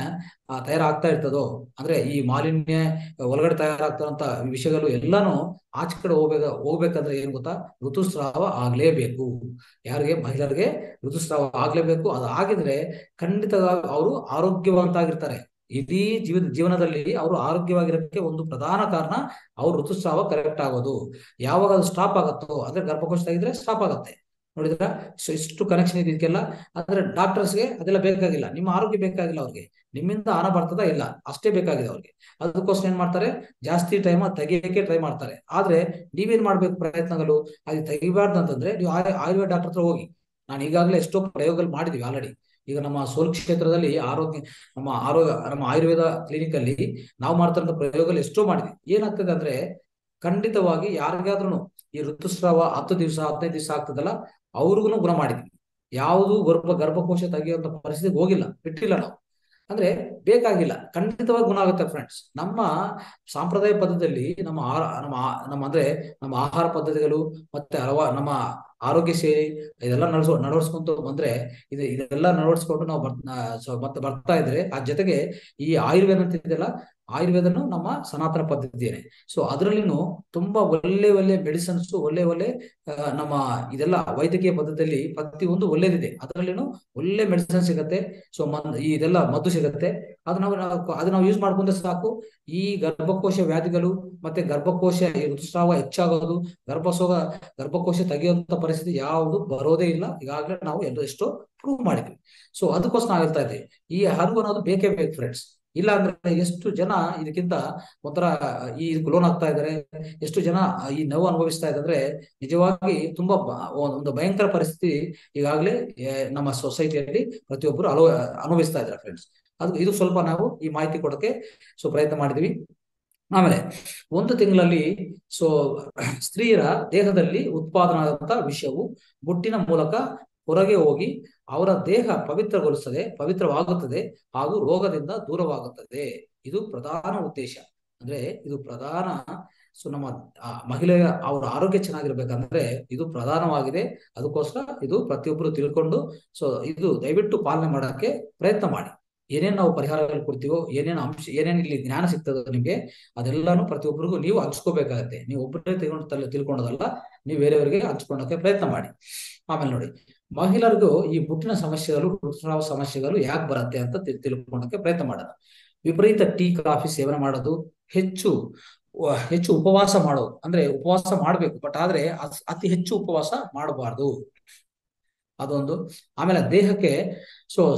ತಯಾರಾಗ್ತಾ ಇರ್ತದೋ, ಅಂದ್ರೆ ಈ ಮಾಲಿನ್ಯ ಒಳಗಡೆ ತಯಾರಾಗ್ತಾರಂತ ವಿಷಯಗಳು ಎಲ್ಲಾನು ಆಚೆ ಕಡೆ ಹೋಗ್ಬೇಕ, ಹೋಗ್ಬೇಕಂದ್ರೆ ಏನ್ ಗೊತ್ತಾ? ಋತುಸ್ರಾವ ಆಗ್ಲೇಬೇಕು. ಯಾರಿಗೆ? ಮಹಿಳೆಯರಿಗೆ ಋತುಸ್ರಾವ ಆಗ್ಲೇಬೇಕು. ಅದು ಆಗಿದ್ರೆ ಖಂಡಿತ ಅವರು ಆರೋಗ್ಯವಂತಾಗಿರ್ತಾರೆ. ಇಡೀ ಜೀವ ಜೀವನದಲ್ಲಿ ಅವರು ಆರೋಗ್ಯವಾಗಿರೋಕ್ಕೆ ಒಂದು ಪ್ರಧಾನ ಕಾರಣ ಅವ್ರ ಋತುಸ್ರಾವ ಕರೆಕ್ಟ್ ಆಗೋದು. ಯಾವಾಗ ಅದು ಸ್ಟಾಪ್ ಆಗುತ್ತೋ, ಅಂದ್ರೆ ಗರ್ಭಕೋಶ ಸ್ಟಾಪ್ ಆಗುತ್ತೆ. ನೋಡಿದ್ರ? ಸೊ ಇಷ್ಟು ಕನೆಕ್ಷನ್ ಇದೆ ಇದಕ್ಕೆಲ್ಲ. ಅಂದ್ರೆ ಡಾಕ್ಟರ್ಸ್ಗೆ ಅದೆಲ್ಲ ಬೇಕಾಗಿಲ್ಲ. ನಿಮ್ಮ ಆರೋಗ್ಯ ಬೇಕಾಗಿಲ್ಲ ಅವ್ರಿಗೆ. ನಿಮ್ಮಿಂದ ಹಣ ಬರ್ತದ ಇಲ್ಲ. ಅಷ್ಟೇ ಬೇಕಾಗಿದೆ ಅವ್ರಿಗೆ. ಅದಕ್ಕೋಸ್ಕರ ಏನ್ ಮಾಡ್ತಾರೆ? ಜಾಸ್ತಿ ಟೈಮ್ ತೆಗಿಯಕ್ಕೆ ಟ್ರೈ ಮಾಡ್ತಾರೆ. ಆದ್ರೆ ನೀವೇನ್ ಮಾಡ್ಬೇಕು ಪ್ರಯತ್ನಗಳು? ಅದು ತೆಗಿಬಾರ್ದು ಅಂತಂದ್ರೆ ನೀವು ಆಯು- ಆಯುರ್ವೇದ ಡಾಕ್ಟರ್ ಹತ್ರ ಹೋಗಿ. ನಾನು ಈಗಾಗಲೇ ಎಷ್ಟೋ ಪ್ರಯೋಗಗಳು ಮಾಡಿದೀವಿ ಆಲ್ರೆಡಿ ಈಗ ನಮ್ಮ ಸೋಲ್ ಕ್ಷೇತ್ರದಲ್ಲಿ ಆರೋಗ್ಯ, ನಮ್ಮ ಆರೋಗ್ಯ, ನಮ್ಮ ಆಯುರ್ವೇದ ಕ್ಲಿನಿಕ್ ಅಲ್ಲಿ ನಾವು ಮಾಡ್ತಕ್ಕಂಥ ಪ್ರಯೋಗಗಳು ಎಷ್ಟೋ ಮಾಡಿದ್ವಿ. ಏನಾಗ್ತದೆ ಅಂದ್ರೆ ಖಂಡಿತವಾಗಿ ಯಾರಿಗಾದ್ರೂ ಈ ಋತುಸ್ರಾವ ಹತ್ತು ದಿವಸ, ಹದಿನೈದು ದಿವಸ ಆಗ್ತದಲ್ಲ ಅವ್ರಿಗೂ ಗುಣ ಮಾಡಿದ್ವಿ. ಯಾವುದು ಗರ್ಭ, ಗರ್ಭಕೋಶ ತೆಗೆಯುವಂತ ಪರಿಸ್ಥಿತಿ ಹೋಗಿಲ್ಲ, ಬಿಟ್ಟಿಲ್ಲ ನಾವು. ಅಂದ್ರೆ ಬೇಕಾಗಿಲ್ಲ, ಖಂಡಿತವಾಗಿ ಗುಣ ಆಗುತ್ತೆ ಫ್ರೆಂಡ್ಸ್ ನಮ್ಮ ಸಾಂಪ್ರದಾಯ ಪದ್ಧತಿಯಲ್ಲಿ ನಮ್ಮ ಆಹಾರ, ನಮ್ಮ ನಮ್ಮ ಅಂದ್ರೆ ನಮ್ಮ ಆಹಾರ ಪದ್ಧತಿಗಳು ಮತ್ತೆ ಹಲವ, ನಮ್ಮ ಆರೋಗ್ಯ ಸೇರಿ ಇದೆಲ್ಲ ನಡೆಸ ನಡವಡಿಸ್ಕೊಂತ ಬಂದ್ರೆ ಇದು, ಇದೆಲ್ಲ ನಡವಡಿಸ್ಕೊಂಡು ನಾವು ಬರ್ ಮತ್ತೆ ಬರ್ತಾ ಇದ್ರೆ ಆ ಜೊತೆಗೆ ಈ ಆಯುರ್ವೇದ ಅಂತ ಇದೆಯಲ್ಲ ಆಯುರ್ವೇದನು ನಮ್ಮ ಸನಾತನ ಪದ್ಧತಿಯೇ ಸೊ ಅದರಲ್ಲಿನೂ ತುಂಬಾ ಒಳ್ಳೆ ಒಳ್ಳೆ ಮೆಡಿಸನ್ಸ್ ಒಳ್ಳೆ ಒಳ್ಳೆ ನಮ್ಮ ಇದೆಲ್ಲ ವೈದ್ಯಕೀಯ ಪದ್ಧತಿಯಲ್ಲಿ ಪ್ರತಿಯೊಂದು ಒಳ್ಳೇದಿದೆ. ಅದರಲ್ಲಿನೂ ಒಳ್ಳೆ ಮೆಡಿಸಿನ್ ಸಿಗತ್ತೆ. ಸೊ ಇದೆಲ್ಲ ಮದ್ದು ಸಿಗತ್ತೆ. ಅದು ನಾವು ಅದು ನಾವು ಯೂಸ್ ಮಾಡ್ಕೊಂಡ್ರೆ ಸಾಕು. ಈ ಗರ್ಭಕೋಶ ವ್ಯಾಧಿಗಳು ಮತ್ತೆ ಗರ್ಭಕೋಶ ಋತುಸ್ರಾವ ಹೆಚ್ಚಾಗೋದು, ಗರ್ಭಸೋಗ, ಗರ್ಭಕೋಶ ತೆಗೆಯುವಂತ ಪರಿಸ್ಥಿತಿ ಯಾವುದು ಬರೋದೇ ಇಲ್ಲ. ಈಗಾಗಲೇ ನಾವು ಎಲ್ಲ ಎಷ್ಟೋ ಪ್ರೂವ್ ಮಾಡಿದ್ವಿ. ಸೊ ಅದಕ್ಕೋಸ್ಕರ ಹೇಳ್ತಾ ಇದ್ದೀವಿ ಈ ಹರಿವು ಅನ್ನೋದು ಬೇಕೇ ಬೇಕು ಫ್ರೆಂಡ್ಸ್ ಇಲ್ಲ ಅಂದ್ರೆ ಎಷ್ಟು ಜನ ಇದಕ್ಕಿಂತ ಒಂಥರ ಈ ಲೋನ್ ಆಗ್ತಾ ಇದ್ದಾರೆ ಎಷ್ಟು ಜನ ಈ ನೋವು ಅನುಭವಿಸ್ತಾ ಇದ್ದಾರೆ ನಿಜವಾಗಿ ತುಂಬಾ ಒಂದು ಭಯಂಕರ ಪರಿಸ್ಥಿತಿ ಈಗಾಗಲೇ ನಮ್ಮ ಸೊಸೈಟಿಯಲ್ಲಿ ಪ್ರತಿಯೊಬ್ಬರು ಅಲೋ ಅನುಭವಿಸ್ತಾ ಇದ್ದಾರೆ ಫ್ರೆಂಡ್ಸ್ ಅದು, ಇದು ಸ್ವಲ್ಪ ನಾವು ಈ ಮಾಹಿತಿ ಕೊಡೋಕೆ ಸೊ ಪ್ರಯತ್ನ ಮಾಡಿದ್ವಿ. ಆಮೇಲೆ ಒಂದು ತಿಂಗಳಲ್ಲಿ ಸೊ, ಸ್ತ್ರೀಯರ ದೇಹದಲ್ಲಿ ಉತ್ಪಾದನಾದಂತ ವಿಷಯವು ಬುಟ್ಟಿನ ಮೂಲಕ ಹೊರಗೆ ಹೋಗಿ ಅವರ ದೇಹ ಪವಿತ್ರಗೊಳಿಸದೆ, ಪವಿತ್ರವಾಗುತ್ತದೆ ಹಾಗೂ ರೋಗದಿಂದ ದೂರವಾಗುತ್ತದೆ. ಇದು ಪ್ರಧಾನ ಉದ್ದೇಶ. ಅಂದ್ರೆ ಇದು ಪ್ರಧಾನ, ಸೊ ನಮ್ಮ ಮಹಿಳೆಯ ಅವರ ಆರೋಗ್ಯ ಚೆನ್ನಾಗಿರ್ಬೇಕಂದ್ರೆ ಇದು ಪ್ರಧಾನವಾಗಿದೆ. ಅದಕ್ಕೋಸ್ಕರ ಇದು ಪ್ರತಿಯೊಬ್ಬರು ತಿಳ್ಕೊಂಡು, ಸೊ ಇದು ದಯವಿಟ್ಟು ಪಾಲನೆ ಮಾಡಕ್ಕೆ ಪ್ರಯತ್ನ ಮಾಡಿ. ಏನೇನು ನಾವು ಪರಿಹಾರಗಳು ಕೊಡ್ತೀವೋ, ಏನೇನು ಅಂಶ, ಏನೇನು ಇಲ್ಲಿ ಜ್ಞಾನ ಸಿಗ್ತದೋ ನಿಮಗೆ, ಅದೆಲ್ಲಾನು ಪ್ರತಿಯೊಬ್ಬರಿಗೂ ನೀವು ಹಂಚ್ಕೋಬೇಕಾಗತ್ತೆ. ನೀವು ಒಬ್ಬರೇ ತಿಳ್ಕೊಂಡು ತಲೆ ತಿಳ್ಕೊಳ್ಳೋದಲ್ಲ ನೀವು ಬೇರೆಯವರಿಗೆ ಹಂಚ್ಕೊಳ್ಳೋಕೆ ಪ್ರಯತ್ನ ಮಾಡಿ. ಆಮೇಲೆ ನೋಡಿ ಮಹಿಳೆಯರಿಗೂ ಈ ಮುಟ್ಟಿನ ಸಮಸ್ಯೆಗಳು ಋತುಸ್ರಾವ ಸಮಸ್ಯೆಗಳು ಯಾಕೆ ಬರುತ್ತೆ ಅಂತ ತಿಳ್- ತಿಳ್ಕೊಳ್ಳೋಕೆ ಪ್ರಯತ್ನ ಮಾಡೋಣ ವಿಪರೀತ ಟೀ, ಕಾಫಿ ಸೇವನೆ ಮಾಡೋದು, ಹೆಚ್ಚು ಹೆಚ್ಚು ಉಪವಾಸ ಮಾಡೋದು. ಅಂದ್ರೆ ಉಪವಾಸ ಮಾಡಬೇಕು, ಬಟ್ ಆದ್ರೆ ಅತಿ ಹೆಚ್ಚು ಉಪವಾಸ ಮಾಡಬಾರ್ದು. ಅದೊಂದು. ಆಮೇಲೆ ದೇಹಕ್ಕೆ ಸೊ,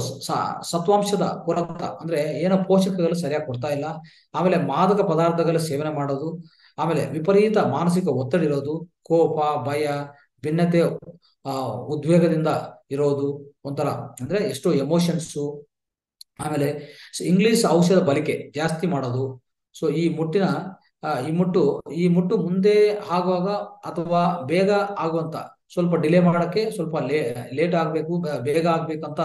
ಸತ್ವಾಂಶದ ಕೊರತ, ಅಂದ್ರೆ ಏನೋ ಪೋಷಕಗಳು ಸರಿಯಾಗಿ ಕೊಡ್ತಾ ಇಲ್ಲ. ಆಮೇಲೆ ಮಾದಕ ಪದಾರ್ಥಗಳ ಸೇವನೆ ಮಾಡೋದು. ಆಮೇಲೆ ವಿಪರೀತ ಮಾನಸಿಕ ಒತ್ತಡ ಇರೋದು, ಕೋಪ, ಭಯ, ಭಿನ್ನತೆ ಆ ಉದ್ವೇಗದಿಂದ ಇರೋದು ಒಂಥರ. ಅಂದ್ರೆ ಎಷ್ಟೋ ಎಮೋಷನ್ಸು ಆಮೇಲೆ ಇಂಗ್ಲಿಷ್ ಔಷಧ ಬಳಕೆ ಜಾಸ್ತಿ ಮಾಡೋದು. ಸೊ ಈ ಮುಟ್ಟಿನ ಈ ಮುಟ್ಟು ಈ ಮುಟ್ಟು ಮುಂದೆ ಆಗುವಾಗ ಅಥವಾ ಬೇಗ ಆಗುವಂತ ಸ್ವಲ್ಪ ಡಿಲೇ ಮಾಡಕ್ಕೆ ಸ್ವಲ್ಪ ಲೇ ಲೇಟ್ ಆಗ್ಬೇಕು ಬೇಗ ಆಗ್ಬೇಕಂತ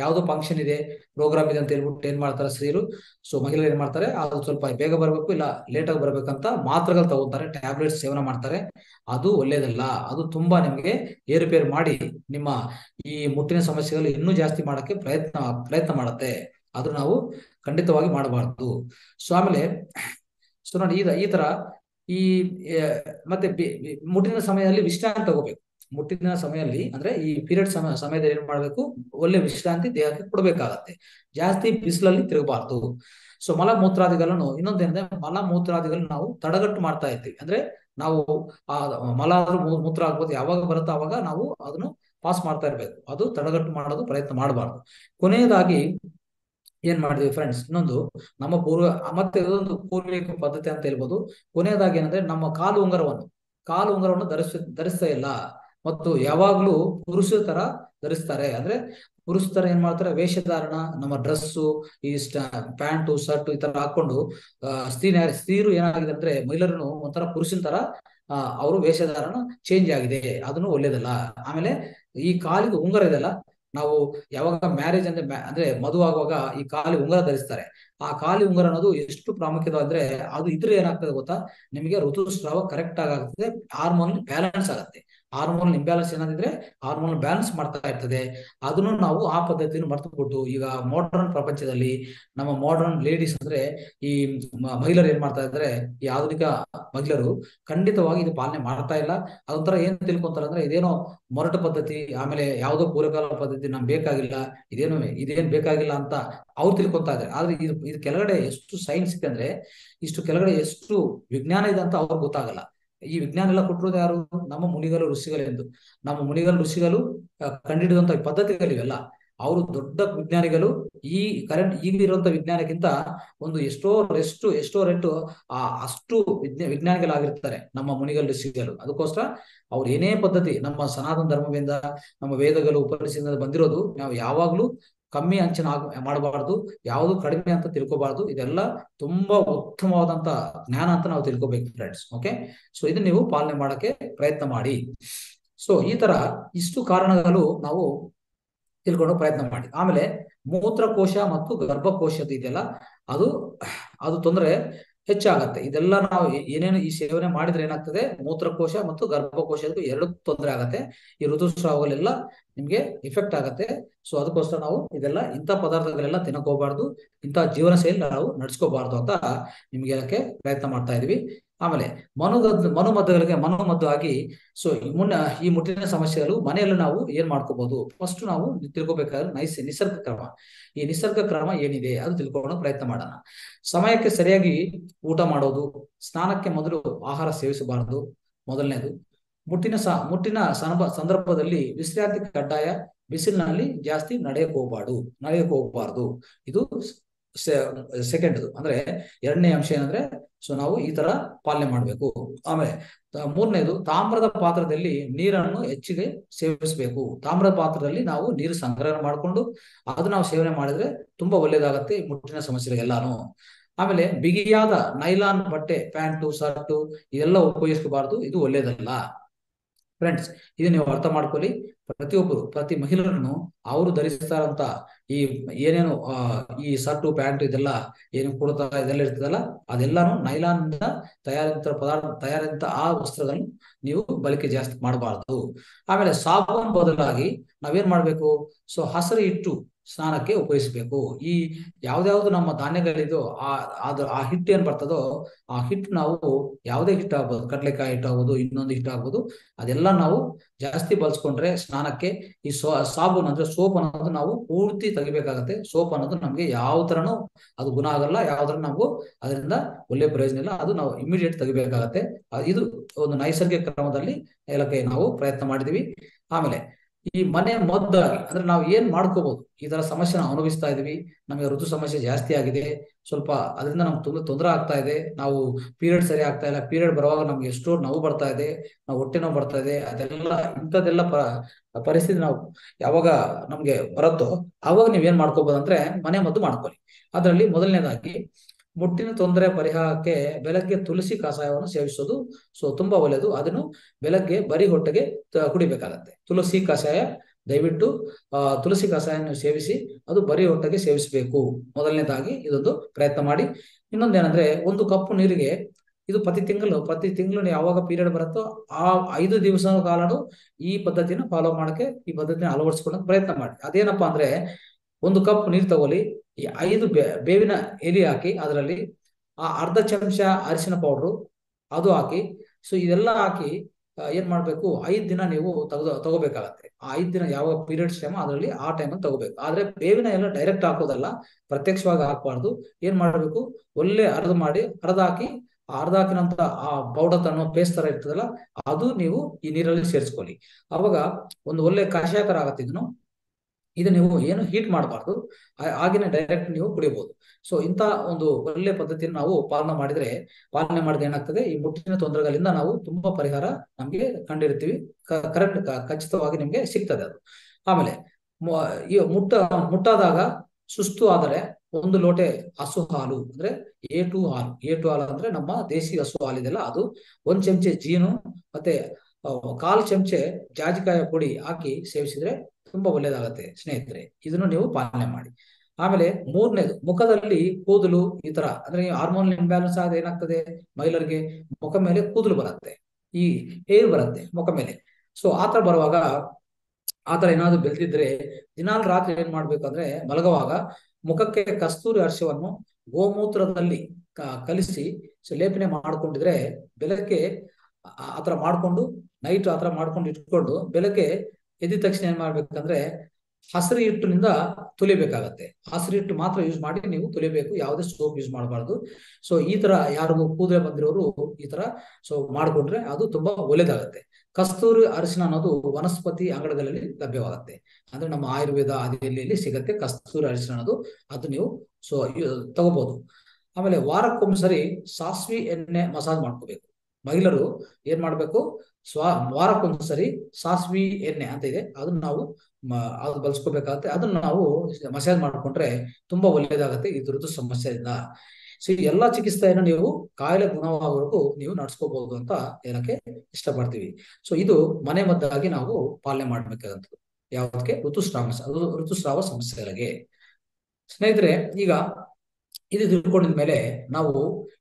ಯಾವುದೋ ಫಂಕ್ಷನ್ ಇದೆ ಪ್ರೋಗ್ರಾಮ್ ಇದೆ ಅಂತ ಹೇಳ್ಬಿಟ್ಟು ಏನ್ ಮಾಡ್ತಾರೆ ಸ್ತ್ರೀರು ಸೊ ಮಹಿಳೆಯರು ಏನ್ ಮಾಡ್ತಾರೆ, ಅದು ಸ್ವಲ್ಪ ಬೇಗ ಬರಬೇಕು, ಇಲ್ಲ ಲೇಟ್ ಆಗಿ ಬರ್ಬೇಕಂತ ಮಾತ್ರೆಗಳು ತಗೋತಾರೆ ಟ್ಯಾಬ್ಲೆಟ್ಸ್ ಸೇವನೆ ಮಾಡ್ತಾರೆ. ಅದು ಒಳ್ಳೇದಲ್ಲ. ಅದು ತುಂಬಾ ನಿಮಗೆ ಏರುಪೇರು ಮಾಡಿ ನಿಮ್ಮ ಈ ಮುಟ್ಟಿನ ಸಮಸ್ಯೆಗಳು ಇನ್ನೂ ಜಾಸ್ತಿ ಮಾಡಕ್ಕೆ ಪ್ರಯತ್ನ ಪ್ರಯತ್ನ ಮಾಡುತ್ತೆ. ಅದು ನಾವು ಖಂಡಿತವಾಗಿ ಮಾಡಬಾರ್ದು. ಸೊ ಆಮೇಲೆ ಸೊ ನೋಡಿ, ಈ ತರ ಈ ಮತ್ತೆ ಮುಟ್ಟಿನ ಸಮಯದಲ್ಲಿ ವಿಶ್ರಾಂತಿ ತಗೋಬೇಕು. ಮುಟ್ಟಿನ ಸಮಯದಲ್ಲಿ ಅಂದ್ರೆ ಈ ಪೀರಿಯಡ್ ಸಮಯ ಸಮಯದಲ್ಲಿ ಏನ್ ಮಾಡ್ಬೇಕು? ಒಳ್ಳೆ ವಿಶ್ರಾಂತಿ ದೇಹಕ್ಕೆ ಕೊಡ್ಬೇಕಾಗತ್ತೆ. ಜಾಸ್ತಿ ಬಿಸಿಲಲ್ಲಿ ತಿರುಗಬಾರ್ದು. ಸೊ ಮಲ ಮೂತ್ರಾದಿಗಳನ್ನು ಇನ್ನೊಂದೇನಂದ್ರೆ ಮಲ ಮೂತ್ರಾದಿಗಳನ್ನು ನಾವು ತಡೆಗಟ್ಟು ಮಾಡ್ತಾ ಇರ್ತೀವಿ. ಅಂದ್ರೆ ನಾವು ಆ ಮಲ ಮೂತ್ರ ಆಗ್ಬೋದು, ಯಾವಾಗ ಬರುತ್ತೋ ಅವಾಗ ನಾವು ಅದನ್ನು ಪಾಸ್ ಮಾಡ್ತಾ ಇರ್ಬೇಕು. ಅದು ತಡೆಗಟ್ಟು ಮಾಡೋದು ಪ್ರಯತ್ನ ಮಾಡಬಾರ್ದು. ಕೊನೆಯದಾಗಿ ಏನ್ ಮಾಡಿದ್ವಿ ಫ್ರೆಂಡ್ಸ್ ಇನ್ನೊಂದು, ನಮ್ಮ ಪೂರ್ವ ಮತ್ತೆ ಇದೊಂದು ಪೂರ್ವಿಕ ಪದ್ಧತಿ ಅಂತ ಹೇಳ್ಬೋದು. ಕೊನೆಯದಾಗಿ ಏನಂದ್ರೆ ನಮ್ಮ ಕಾಲು ಉಂಗರವನ್ನು ಕಾಲು ಉಂಗರವನ್ನು ಧರಿಸ, ಧರಿಸ್ತಾ ಇಲ್ಲ. ಮತ್ತು ಯಾವಾಗ್ಲೂ ಪುರುಷರ ತರ ಧರಿಸ್ತಾರೆ. ಅಂದ್ರೆ ಪುರುಷ ತರ ಏನ್ ಮಾಡ್ತಾರೆ? ವೇಷಧಾರಣ, ನಮ್ಮ ಡ್ರೆಸ್ಸು, ಈ ಪ್ಯಾಂಟು, ಶರ್ಟ್ ಈ ತರ ಹಾಕೊಂಡು ಸ್ತ್ರೀ ಸ್ತ್ರೀರು ಏನಾಗಿದೆ ಅಂದ್ರೆ ಮಹಿಳೆಯರನ್ನು ಒಂಥರ ಪುರುಷನ ತರ ಅವರು ವೇಷಧಾರಣ ಚೇಂಜ್ ಆಗಿದೆ. ಅದನ್ನು ಒಳ್ಳೇದಲ್ಲ. ಆಮೇಲೆ ಈ ಕಾಲಿಗೆ ಉಂಗರ ಇದೆಲ್ಲ ನಾವು ಯಾವಾಗ ಮ್ಯಾರೇಜ್ ಅಂದ್ರೆ ಅಂದ್ರೆ ಮದುವಾಗುವಾಗ ಈ ಕಾಲಿ ಉಂಗರ ಧರಿಸ್ತಾರೆ. ಆ ಕಾಲಿ ಉಂಗರ ಅನ್ನೋದು ಎಷ್ಟು ಪ್ರಾಮುಖ್ಯತೆ ಅಂದ್ರೆ ಅದು ಇದ್ರೆ ಏನಾಗ್ತದೆ ಗೊತ್ತಾ? ನಿಮಗೆ ಋತುಸ್ರಾವ ಕರೆಕ್ಟ್ ಆಗ್ತದೆ ಹಾರ್ಮೋನ್ ಬ್ಯಾಲೆನ್ಸ್ ಆಗುತ್ತೆ. ಹಾರ್ಮೋನ್ ಇಂಬ್ಯಾಲೆನ್ಸ್ ಏನಾದಿದ್ರೆ ಹಾರ್ಮೋನ್ ಬ್ಯಾಲೆನ್ಸ್ ಮಾಡ್ತಾ ಇರ್ತದೆ. ಅದನ್ನು ನಾವು ಆ ಪದ್ಧತಿಯನ್ನು ಮರ್ತುಬಿಟ್ಟು ಈಗ ಮಾಡರ್ನ್ ಪ್ರಪಂಚದಲ್ಲಿ ನಮ್ಮ ಮಾಡರ್ನ್ ಲೇಡೀಸ್ ಅಂದ್ರೆ ಈ ಮಹಿಳೆಯರು ಏನ್ ಮಾಡ್ತಾ ಇದ್ದಾರೆ, ಈ ಆಧುನಿಕ ಮಹಿಳೆಯರು ಖಂಡಿತವಾಗಿ ಇದು ಪಾಲನೆ ಮಾಡ್ತಾ ಇಲ್ಲ. ಅದೊಂಥರ ಏನ್ ತಿಳ್ಕೊಂತಾರೆ ಅಂದ್ರೆ ಇದೇನೋ ಮೊರಟು ಪದ್ಧತಿ, ಆಮೇಲೆ ಯಾವುದೋ ಪೂರ್ವಕಾಲ ಪದ್ಧತಿ ನಮ್ಗೆ ಬೇಕಾಗಿಲ್ಲ, ಇದೇನು ಇದೇನ್ ಬೇಕಾಗಿಲ್ಲ ಅಂತ ಅವ್ರು ತಿಳ್ಕೊತಾ ಇದ್ದಾರೆ. ಆದ್ರೆ ಇದು ಇದು ಕೆಳಗಡೆ ಎಷ್ಟು ಸೈನ್ಸ್ ಇದೆ ಅಂದ್ರೆ, ಇಷ್ಟು ಕೆಳಗಡೆ ಎಷ್ಟು ವಿಜ್ಞಾನ ಇದೆ ಅಂತ ಅವ್ರಿಗೆ ಗೊತ್ತಾಗಲ್ಲ. ಈ ವಿಜ್ಞಾನ ಎಲ್ಲ ಕೊಟ್ಟಿರೋದು ಯಾರು? ನಮ್ಮ ಮುನಿಗಳು, ಋಷಿಗಳೆಂದು. ನಮ್ಮ ಮುನಿಗಳು, ಋಷಿಗಳು ಕಂಡಿಡಿದಂತ ಪದ್ಧತಿಗಳಿವೆಲ್ಲ. ಅವರು ದೊಡ್ಡ ವಿಜ್ಞಾನಿಗಳು. ಈ ಕರೆಂಟ್ ಈಗಿರುವಂತ ವಿಜ್ಞಾನಕ್ಕಿಂತ ಒಂದು ಎಷ್ಟೋ ಎಷ್ಟು ಎಷ್ಟೋ ರೆಟ್ಟು ಆ, ಅಷ್ಟು ವಿಜ್ಞಾ, ವಿಜ್ಞಾನಿಗಳಾಗಿರ್ತಾರೆ ನಮ್ಮ ಮುನಿಗಳು, ಋಷಿಗಳು. ಅದಕ್ಕೋಸ್ಕರ ಅವ್ರು ಏನೇ ಪದ್ಧತಿ, ನಮ್ಮ ಸನಾತನ ಧರ್ಮದಿಂದ, ನಮ್ಮ ವೇದಗಳು ಉಪನಿಷದಿಂದ ಬಂದಿರೋದು, ನಾವು ಯಾವಾಗ್ಲೂ ಕಮ್ಮಿ ಅಂಚನ ಮಾಡಬಾರ್ದು, ಯಾವುದು ಕಡಿಮೆ ಅಂತ ತಿಳ್ಕೋಬಾರ್ದು, ಇದೆಲ್ಲ ತುಂಬಾ ಉತ್ತಮವಾದಂತ ಜ್ಞಾನ ಅಂತ ನಾವು ತಿಳ್ಕೊಬೇಕು ಫ್ರೆಂಡ್ಸ್ ಓಕೆ ಸೊ ಇದನ್ನ ನೀವು ಪಾಲನೆ ಮಾಡಕ್ಕೆ ಪ್ರಯತ್ನ ಮಾಡಿ. ಸೊ ಈ ತರ ಇಷ್ಟು ಕಾರಣಗಳು ನಾವು ತಿಳ್ಕೊಂಡು ಪ್ರಯತ್ನ ಮಾಡಿ. ಆಮೇಲೆ ಮೂತ್ರಕೋಶ ಮತ್ತು ಗರ್ಭಕೋಶದ ಇದೆಯಲ್ಲ, ಅದು ಅದು ತೊಂದರೆ ಹೆಚ್ಚಾಗತ್ತೆ. ಇದೆಲ್ಲ ನಾವು ಏನೇನು ಈ ಸೇವನೆ ಮಾಡಿದ್ರೆ ಏನಾಗ್ತದೆ? ಮೂತ್ರಕೋಶ ಮತ್ತು ಗರ್ಭಕೋಶಕ್ಕೂ ಎರಡು ತೊಂದರೆ ಆಗತ್ತೆ. ಈ ಋತುಸ್ರಾವಗಳೆಲ್ಲ ನಿಮ್ಗೆ ಇಫೆಕ್ಟ್ ಆಗತ್ತೆ. ಸೊ ಅದಕ್ಕೋಸ್ಕರ ನಾವು ಇದೆಲ್ಲ ಇಂಥ ಪದಾರ್ಥಗಳೆಲ್ಲ ತಿನ್ನಕೋಬಾರ್ದು. ಇಂಥ ಜೀವನ ಶೈಲಿ ನಾವು ನಡ್ಸ್ಕೋಬಾರ್ದು ಅಂತ ನಿಮ್ಗೆ ಹೇಳಕ್ಕೆ ಪ್ರಯತ್ನ ಮಾಡ್ತಾ ಇದೀವಿ. ಆಮೇಲೆ ಮನೋದ ಮನೋಮದ್ದುಗಳಿಗೆ ಮನೋಮದ್ದು ಆಗಿ ಸೊ ಮುನ್ನ, ಈ ಮುಟ್ಟಿನ ಸಮಸ್ಯೆಗಳು ಮನೆಯಲ್ಲೂ ನಾವು ಏನ್ ಮಾಡ್ಕೋಬಹುದು ಫಸ್ಟ್ ನಾವು ತಿಳ್ಕೊಬೇಕಾದ್ರೆ ನೈಸ್ ನಿಸರ್ಗ ಕ್ರಮ. ಈ ನಿಸರ್ಗ ಕ್ರಮ ಏನಿದೆ ಅದು ತಿಳ್ಕೊಳ್ಳೋ ಪ್ರಯತ್ನ ಮಾಡೋಣ. ಸಮಯಕ್ಕೆ ಸರಿಯಾಗಿ ಊಟ ಮಾಡೋದು, ಸ್ನಾನಕ್ಕೆ ಮೊದಲು ಆಹಾರ ಸೇವಿಸಬಾರದು. ಮೊದಲನೇದು. ಮುಟ್ಟಿನ ಸ, ಮುಟ್ಟಿನ ಸಂದರ್ಭ ಸಂದರ್ಭದಲ್ಲಿ ವಿಶ್ರಾಂತಿ ಕಡ್ಡಾಯ, ಬಿಸಿಲಿನಲ್ಲಿ ಜಾಸ್ತಿ ನಡೆಯಕ್ಕೆ ಹೋಗ್ಬಾರ್ದು ನಡೆಯಕ್ಕೆ ಹೋಗ್ಬಾರ್ದು. ಇದು ಸೆಕೆಂಡ್ ಅಂದ್ರೆ ಎರಡನೇ ಅಂಶ ಏನಂದ್ರೆ ಸೊ ನಾವು ಈ ತರ ಪಾಲನೆ ಮಾಡಬೇಕು. ಆಮೇಲೆ ಮೂರನೇದು ತಾಮ್ರದ ಪಾತ್ರದಲ್ಲಿ ನೀರನ್ನು ಹೆಚ್ಚಿಗೆ ಸೇವಿಸಬೇಕು. ತಾಮ್ರದ ಪಾತ್ರದಲ್ಲಿ ನಾವು ನೀರು ಸಂಗ್ರಹಣೆ ಮಾಡಿಕೊಂಡು, ಅದು ನಾವು ಸೇವನೆ ಮಾಡಿದ್ರೆ ತುಂಬಾ ಒಳ್ಳೇದಾಗತ್ತೆ ಮುಟ್ಟಿನ ಸಮಸ್ಯೆಗಳಿಗೆಲ್ಲಾನು. ಆಮೇಲೆ ಬಿಗಿಯಾದ ನೈಲಾನ್ ಬಟ್ಟೆ, ಪ್ಯಾಂಟು, ಶರ್ಟು ಇದೆಲ್ಲ ಉಪಯೋಗಿಸಬಾರದು ಇದು ಒಳ್ಳೇದಲ್ಲ. ಫ್ರೆಂಡ್ಸ್ ಇದು ನೀವು ಅರ್ಥ ಮಾಡ್ಕೊಳ್ಳಿ. ಪ್ರತಿಯೊಬ್ಬರು, ಪ್ರತಿ ಮಹಿಳೆಯರನ್ನು ಅವರು ಧರಿಸ್ತಾರಂತ ಈ ಏನೇನು ಈ ಶರ್ಟು ಪ್ಯಾಂಟ್ ಇದೆಲ್ಲ ಏನು ಕುರ್ತಾ ಇದೆಲ್ಲ ಇರ್ತದಲ್ಲ, ಅದೆಲ್ಲಾನು ನೈಲಾನ್ ಇಂದ ತಯಾರಿತ ಪದಾರ್ಥ ತಯಾರಿತ ಆ ವಸ್ತ್ರಗಳನ್ನು ನೀವು ಬಳಕೆ ಜಾಸ್ತಿ ಮಾಡಬಾರದು. ಆಮೇಲೆ ಸಾಬೂನ್ ಬದಲಾಗಿ ನಾವೇನ್ ಮಾಡ್ಬೇಕು? ಸೊ, ಹಸಿರು ಹಿಟ್ಟು. ಸ್ನಾನಕ್ಕೆ ಉಪಯೋಗಿಸಬೇಕು. ಈ ಯಾವ್ದ್ಯಾವ್ದು ನಮ್ಮ ಧಾನ್ಯಗಳಿದೋ ಆ, ಅದು, ಆ ಹಿಟ್ಟು ಏನ್ ಬರ್ತದೋ ಆ ಹಿಟ್ಟು ನಾವು ಯಾವುದೇ ಹಿಟ್ಟು ಆಗ್ಬೋದು. ಕಡ್ಲೆಕಾಯಿ ಹಿಟ್ಟು ಆಗ್ಬೋದು, ಇನ್ನೊಂದು ಹಿಟ್ಟು ಆಗ್ಬೋದು. ಅದೆಲ್ಲ ನಾವು ಜಾಸ್ತಿ ಬಳಸ್ಕೊಂಡ್ರೆ ಸ್ನಾನಕ್ಕೆ ಈ ಸೋ, ಸಾಬೂನ್ ಅಂದ್ರೆ ಸೋಪ್ ಅನ್ನೋದು ನಾವು ಪೂರ್ತಿ ತೆಗಿಬೇಕಾಗತ್ತೆ. ಸೋಪ್ ಅನ್ನೋದು ನಮ್ಗೆ ಯಾವ ತರನು ಅದು ಗುಣ ಆಗಲ್ಲ. ಯಾವ್ದ್ರ ನಾವು ಅದರಿಂದ ಒಳ್ಳೆ ಪ್ರಯೋಜನ ಇಲ್ಲ. ಅದು ನಾವು ಇಮಿಡಿಯೇಟ್ ತೆಗಿಬೇಕಾಗತ್ತೆ. ಇದು ಒಂದು ನೈಸರ್ಗಿಕ ಕ್ರಮದಲ್ಲಿ ಹೇಳಕ್ಕೆ ನಾವು ಪ್ರಯತ್ನ ಮಾಡಿದೀವಿ ಆಮೇಲೆ ಈ ಮನೆ ಮದ್ದಾಗಿ, ಅಂದ್ರೆ ನಾವು ಏನ್ ಮಾಡ್ಕೋಬಹುದು ಈ ತರ ಸಮಸ್ಯೆನ ಅನುಭವಿಸ್ತಾ ಇದೀವಿ. ನಮಗೆ ಋತು ಸಮಸ್ಯೆ ಜಾಸ್ತಿ ಆಗಿದೆ. ಸ್ವಲ್ಪ ಅದರಿಂದ ನಮ್ಗೆ ತುಂಬಾ ತೊಂದರೆ ಆಗ್ತಾ ಇದೆ. ನಾವು ಪೀರಿಯಡ್ ಸರಿ ಆಗ್ತಾ ಇಲ್ಲ. ಪೀರಿಯಡ್ ಬರುವಾಗ ನಮ್ಗೆ ಎಷ್ಟೋ ನೋವು ಬರ್ತಾ ಇದೆ. ನಾವು ಹೊಟ್ಟೆ ನೋವು ಬರ್ತಾ ಇದೆ. ಅದೆಲ್ಲ, ಇಂಥದ್ದೆಲ್ಲ ಪರಿಸ್ಥಿತಿ ನಾವು ಯಾವಾಗ ನಮ್ಗೆ ಬರುತ್ತೋ, ಅವಾಗ ಏನ್ ಮಾಡ್ಕೋಬಹುದು ಅಂದ್ರೆ ಮನೆ ಮದ್ದು ಮಾಡ್ಕೊಳ್ಳಿ. ಅದರಲ್ಲಿ ಮೊದಲನೇದಾಗಿ ಮುಟ್ಟಿನ ತೊಂದರೆ ಪರಿಹಾರಕ್ಕೆ ಬೆಳಗ್ಗೆ ತುಳಸಿ ಕಷಾಯವನ್ನು ಸೇವಿಸೋದು, ಸೊ ತುಂಬಾ ಒಳ್ಳೆಯದು ಅದನ್ನು ಬೆಳಗ್ಗೆ ಬರಿ ಹೊಟ್ಟೆಗೆ ಕುಡಿಬೇಕಾಗತ್ತೆ. ತುಳಸಿ ಕಷಾಯ, ದಯವಿಟ್ಟು ತುಳಸಿ ಕಷಾಯವನ್ನು ಸೇವಿಸಿ, ಅದು ಬರಿ ಹೊಟ್ಟೆಗೆ ಸೇವಿಸಬೇಕು. ಮೊದಲನೇದಾಗಿ ಇದೊಂದು ಪ್ರಯತ್ನ ಮಾಡಿ. ಇನ್ನೊಂದೇನಂದ್ರೆ, ಒಂದು ಕಪ್ಪು ನೀರಿಗೆ, ಇದು ಪ್ರತಿ ತಿಂಗಳು ಪ್ರತಿ ತಿಂಗಳು ಯಾವಾಗ ಪೀರಿಯಡ್ ಬರುತ್ತೋ, ಆ ಐದು ದಿವಸ ಕಾಲನು ಈ ಪದ್ಧತಿನ ಫಾಲೋ ಮಾಡಕ್ಕೆ, ಈ ಪದ್ಧತಿನ ಅಳವಡಿಸ್ಕೊಳ್ಳೋಕೆ ಪ್ರಯತ್ನ ಮಾಡಿ. ಅದೇನಪ್ಪಾ ಅಂದ್ರೆ, ಒಂದು ಕಪ್ ನೀರು ತಗೊಳ್ಳಿ ಈ ಐದು ಬೇವಿನ ಎಲೆ ಹಾಕಿ ಅದರಲ್ಲಿ ಆ ಅರ್ಧ ಚಮಚ ಅರಿಶಿನ ಪೌಡ್ರು ಅದು ಹಾಕಿ ಸೊ ಇದೆಲ್ಲ ಹಾಕಿ ಏನ್ ಮಾಡ್ಬೇಕು? ಐದ್ ದಿನ ನೀವು ತೆಗೆದು, ತಗೋಬೇಕಾಗತ್ತೆ. ಆ ಐದ್ ದಿನ ಯಾವ ಪೀರಿಯಡ್ಸ್ ಟೈಮ್ ಅದರಲ್ಲಿ ಆ ಟೈಮ್ ತಗೋಬೇಕು. ಆದ್ರೆ ಬೇವಿನ ಎಲ್ಲ ಡೈರೆಕ್ಟ್ ಹಾಕೋದಲ್ಲ, ಪ್ರತ್ಯಕ್ಷವಾಗಿ ಹಾಕಬಾರ್ದು. ಏನ್ ಮಾಡ್ಬೇಕು? ಒಳ್ಳೆ ಅರ್ಧ ಮಾಡಿ, ಅರ್ಧ ಹಾಕಿ ಅರ್ಧ ಹಾಕಿನಂತ ಆ ಪೌಡರ್ ಅನ್ನೋ ಪೇಸ್ಟ್ ತರ ಇರ್ತದಲ್ಲ, ಅದು ನೀವು ಈ ನೀರಲ್ಲಿ ಸೇರಿಸ್ಕೊಳ್ಳಿ. ಅವಾಗ ಒಂದು ಒಳ್ಳೆ ಕಷಾಯ ತರ ಆಗತ್ತೆ ಇದನ್ನು. ಇದು ನೀವು ಏನು ಹೀಟ್ ಮಾಡಬಾರ್ದು. ಆಗಿನ ಡೈರೆಕ್ಟ್ ನೀವು ಕುಡಿಯಬಹುದು ಸೊ ಇಂತ ಒಂದು ಒಳ್ಳೆ ಪದ್ಧತಿಯನ್ನು ನಾವು ಪಾಲನೆ ಮಾಡಿದ್ರೆ ಪಾಲನೆ ಮಾಡಿದ್ರೆ ಏನಾಗ್ತದೆ? ಈ ಮುಟ್ಟಿನ ತೊಂದರೆಗಳಿಂದ ನಾವು ತುಂಬಾ ಪರಿಹಾರ ನಮ್ಗೆ ಕಂಡಿರ್ತೀವಿ ಕರೆಕ್ಟ್ ಖಚಿತವಾಗಿ ನಿಮ್ಗೆ ಸಿಗ್ತದೆ ಅದು. ಆಮೇಲೆ ಮುಟ್ಟ, ಮುಟ್ಟಾದಾಗ ಸುಸ್ತು ಆದರೆ ಒಂದು ಲೋಟೆ ಹಸು ಹಾಲು ಅಂದ್ರೆ ಎ ಟು ಹಾಲು. ಎ ಟು ಹಾಲು ಅಂದ್ರೆ ನಮ್ಮ ದೇಸಿ ಹಸು ಹಾಲಿದೆಲ್ಲ ಅದು ಒಂದ್ ಚಮಚೆ ಜೀನು ಮತ್ತೆ ಕಾಲು ಚಮಚೆ ಜಾಜಿಕಾಯ ಪುಡಿ ಹಾಕಿ ಸೇವಿಸಿದ್ರೆ ತುಂಬಾ ಒಳ್ಳೇದಾಗತ್ತೆ ಸ್ನೇಹಿತರೆ. ಇದನ್ನು ನೀವು ಪಾಲನೆ ಮಾಡಿ. ಆಮೇಲೆ ಮೂರನೇದು, ಮುಖದಲ್ಲಿ ಕೂದಲು ಈ ತರ, ಅಂದ್ರೆ ಹಾರ್ಮೋನ್ ಇಂಬ್ಯಾಲೆನ್ಸ್ ಆದ್ರೆ ಏನಾಗ್ತದೆ? ಮಹಿಳೆಯರಿಗೆ ಮುಖ ಮೇಲೆ ಕೂದಲು ಬರುತ್ತೆ. ಈ ಹೇರ್ ಬರುತ್ತೆ ಮುಖ ಮೇಲೆ. ಸೊ ಆತರ ಬರುವಾಗ ಆತರ ಏನಾದ್ರು ಬೆಳೆದಿದ್ರೆ ದಿನಾಲ್ ರಾತ್ರಿ ಏನ್ ಮಾಡ್ಬೇಕಂದ್ರೆ ಮಲಗುವಾಗ ಮುಖಕ್ಕೆ ಕಸ್ತೂರಿ ಅರ್ಶವನ್ನು ಗೋಮೂತ್ರದಲ್ಲಿ ಕಲಿಸಿ, ಲೇಪನೆ ಮಾಡ್ಕೊಂಡಿದ್ರೆ ಬೆಳಗ್ಗೆ ಆ- ಮಾಡ್ಕೊಂಡು ನೈಟ್ ಆತರ ಮಾಡ್ಕೊಂಡು ಇಟ್ಕೊಂಡು ಬೆಳಗ್ಗೆ ಎದ್ದ ತಕ್ಷಣ ಏನ್ ಮಾಡ್ಬೇಕಂದ್ರೆ ಹಸಿರು ಹಿಟ್ಟಿನಿಂದ ತುಲಿಬೇಕಾಗತ್ತೆ ಹಸಿರು ಹಿಟ್ಟು ಮಾತ್ರ ಯೂಸ್ ಮಾಡಿ ನೀವು ತುಲಿಬೇಕು ಯಾವುದೇ ಸೋಪ್ ಯೂಸ್ ಮಾಡಬಾರ್ದು. ಸೊ ಈ ತರ ಯಾರಿಗೂ ಕೂದಲೆ ಬಂದಿರೋರು ಈ ತರ ಸೊ ಮಾಡ್ಕೊಂಡ್ರೆ ಅದು ತುಂಬಾ ಒಳ್ಳೇದಾಗತ್ತೆ. ಕಸ್ತೂರಿ ಅರಿಶಿನ ಅನ್ನೋದು ವನಸ್ಪತಿ ಅಂಗಡಿಗಳಲ್ಲಿ ಲಭ್ಯವಾಗುತ್ತೆ. ಅಂದ್ರೆ ನಮ್ಮ ಆಯುರ್ವೇದ ಆದಿಯಲ್ಲಿ ಸಿಗತ್ತೆ ಕಸ್ತೂರಿ ಅರಿಶಿನ ಅನ್ನೋದು. ಅದು ನೀವು ಸೊ ತಗೋಬಹುದು ಆಮೇಲೆ ವಾರಕ್ಕೊಮ್ಮೆ ಸರಿ ಸಾಸ್ವಿ ಎಣ್ಣೆ ಮಸಾಜ್ ಮಾಡ್ಕೋಬೇಕು. ಮಹಿಳೆಯರು ಏನ್ ಮಾಡ್ಬೇಕು? ಸ್ವ, ವಾರಕ್ಕೊಂದ್ಸರಿ ಸಾಸ್ವಿ ಎಣ್ಣೆ ಅಂತ ಇದೆ. ಅದನ್ನ ನಾವು ಅದು ಬಳಸ್ಕೋಬೇಕಾಗತ್ತೆ. ಅದನ್ನ ನಾವು ಮಸಾಜ್ ಮಾಡ್ಕೊಂಡ್ರೆ ತುಂಬಾ ಒಳ್ಳೇದಾಗತ್ತೆ. ಋತು ಸಮಸ್ಯೆಯಿಂದ. ಸೊ ಎಲ್ಲಾ ಚಿಕಿತ್ಸೆಯನ್ನು ನೀವು ಕಾಯಿಲೆ ಗುಣವಾಗೋವರೆಗೂ ನೀವು ನಡ್ಸ್ಕೋಬಹುದು ಅಂತ ಹೇಳಕ್ಕೆ ಇಷ್ಟಪಡ್ತೀವಿ. ಸೊ ಇದು ಮನೆ ಮದ್ದಾಗಿ ನಾವು ಪಾಲನೆ ಮಾಡ್ಬೇಕಾದಂಥದ್ದು. ಯಾವ್ದಕ್ಕೆ? ಋತುಸ್ರಾವ ಋತು- ಋತುಸ್ರಾವ ಸಮಸ್ಯೆಗಳಿಗೆ. ಸ್ನೇಹಿತರೆ, ಈಗ ಇದು ತಿಳ್ಕೊಂಡಿದ ಮೇಲೆ ನಾವು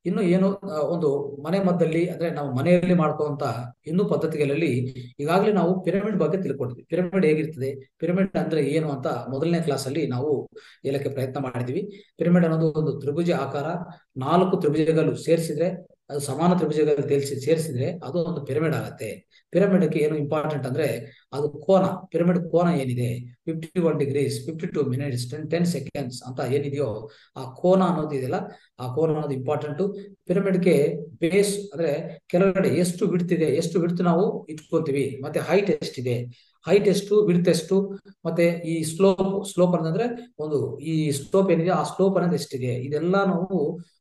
ಇನ್ನು ಏನು ಒಂದು ಮನೆ ಮದ್ದಲ್ಲಿ ಅಂದ್ರೆ ನಾವು ಮನೆಯಲ್ಲಿ ಮಾಡ್ಕೋಂತ ಇನ್ನೂ ಪದ್ಧತಿಗಳಲ್ಲಿ ಈಗಾಗಲೇ ನಾವು ಪಿರಮಿಡ್ ಬಗ್ಗೆ ತಿಳ್ಕೊಂಡಿದ್ವಿ ಪಿರಮಿಡ್ ಹೇಗಿರ್ತದೆ? ಪಿರಮಿಡ್ ಅಂದ್ರೆ ಏನು ಅಂತ ಮೊದಲನೇ ಕ್ಲಾಸ್ ಅಲ್ಲಿ ನಾವು ಹೇಳಕ್ಕೆ ಪ್ರಯತ್ನ ಮಾಡಿದ್ವಿ. ಪಿರಮಿಡ್ ಅನ್ನೋದು ಒಂದು ತ್ರಿಭುಜ ಆಕಾರ ನಾಲ್ಕು ತ್ರಿಭುಜಗಳು ಸೇರಿಸಿದ್ರೆ ಅದು ಸಮಾನ ತ್ರಿಭುಜಗಳಲ್ಲಿ ತೇಲ್ಸಿ, ಸೇರಿಸಿದ್ರೆ ಅದು ಒಂದು ಪಿರಮಿಡ್ ಆಗುತ್ತೆ. ಪಿರಮಿಡ್ಗೆ ಏನು ಇಂಪಾರ್ಟೆಂಟ್ ಅಂದ್ರೆ ಅದು ಕೋನ ಪಿರಮಿಡ್ ಕೋನ ಏನಿದೆ? Fifty one degrees fifty two minutes ten ten seconds ಅಂತ ಏನಿದೆಯೋ ಆ ಕೋನ ಅನ್ನೋದು ಇದೆಯಲ್ಲ, ಆ ಕೋನ ಅನ್ನೋದು ಇಂಪಾರ್ಟೆಂಟು ಪಿರಮಿಡ್ಗೆ ಬೇಸ್ ಅಂದ್ರೆ ಕೆಲವೆಡೆ ಎಷ್ಟು ಬಿಡ್ತಿದೆ ಎಷ್ಟು ಬಿಡ್ತು ನಾವು ಇಟ್ಕೋತೀವಿ, ಮತ್ತೆ ಹೈಟ್ ಎಷ್ಟಿದೆ? ಹೈಟ್ ಎಷ್ಟು ವಿಡ್ತ್ ಎಷ್ಟು ಮತ್ತೆ ಈ ಸ್ಲೋಪ್ ಸ್ಲೋಪ್ ಅನ್ನೋದ್ರೆ ಒಂದು ಈ ಸ್ಲೋಪ್ ಏನಿದೆ ಆ ಸ್ಲೋಪ್ ಅನ್ನೋದು ಎಷ್ಟಿದೆ? ಇದೆಲ್ಲ ನಾವು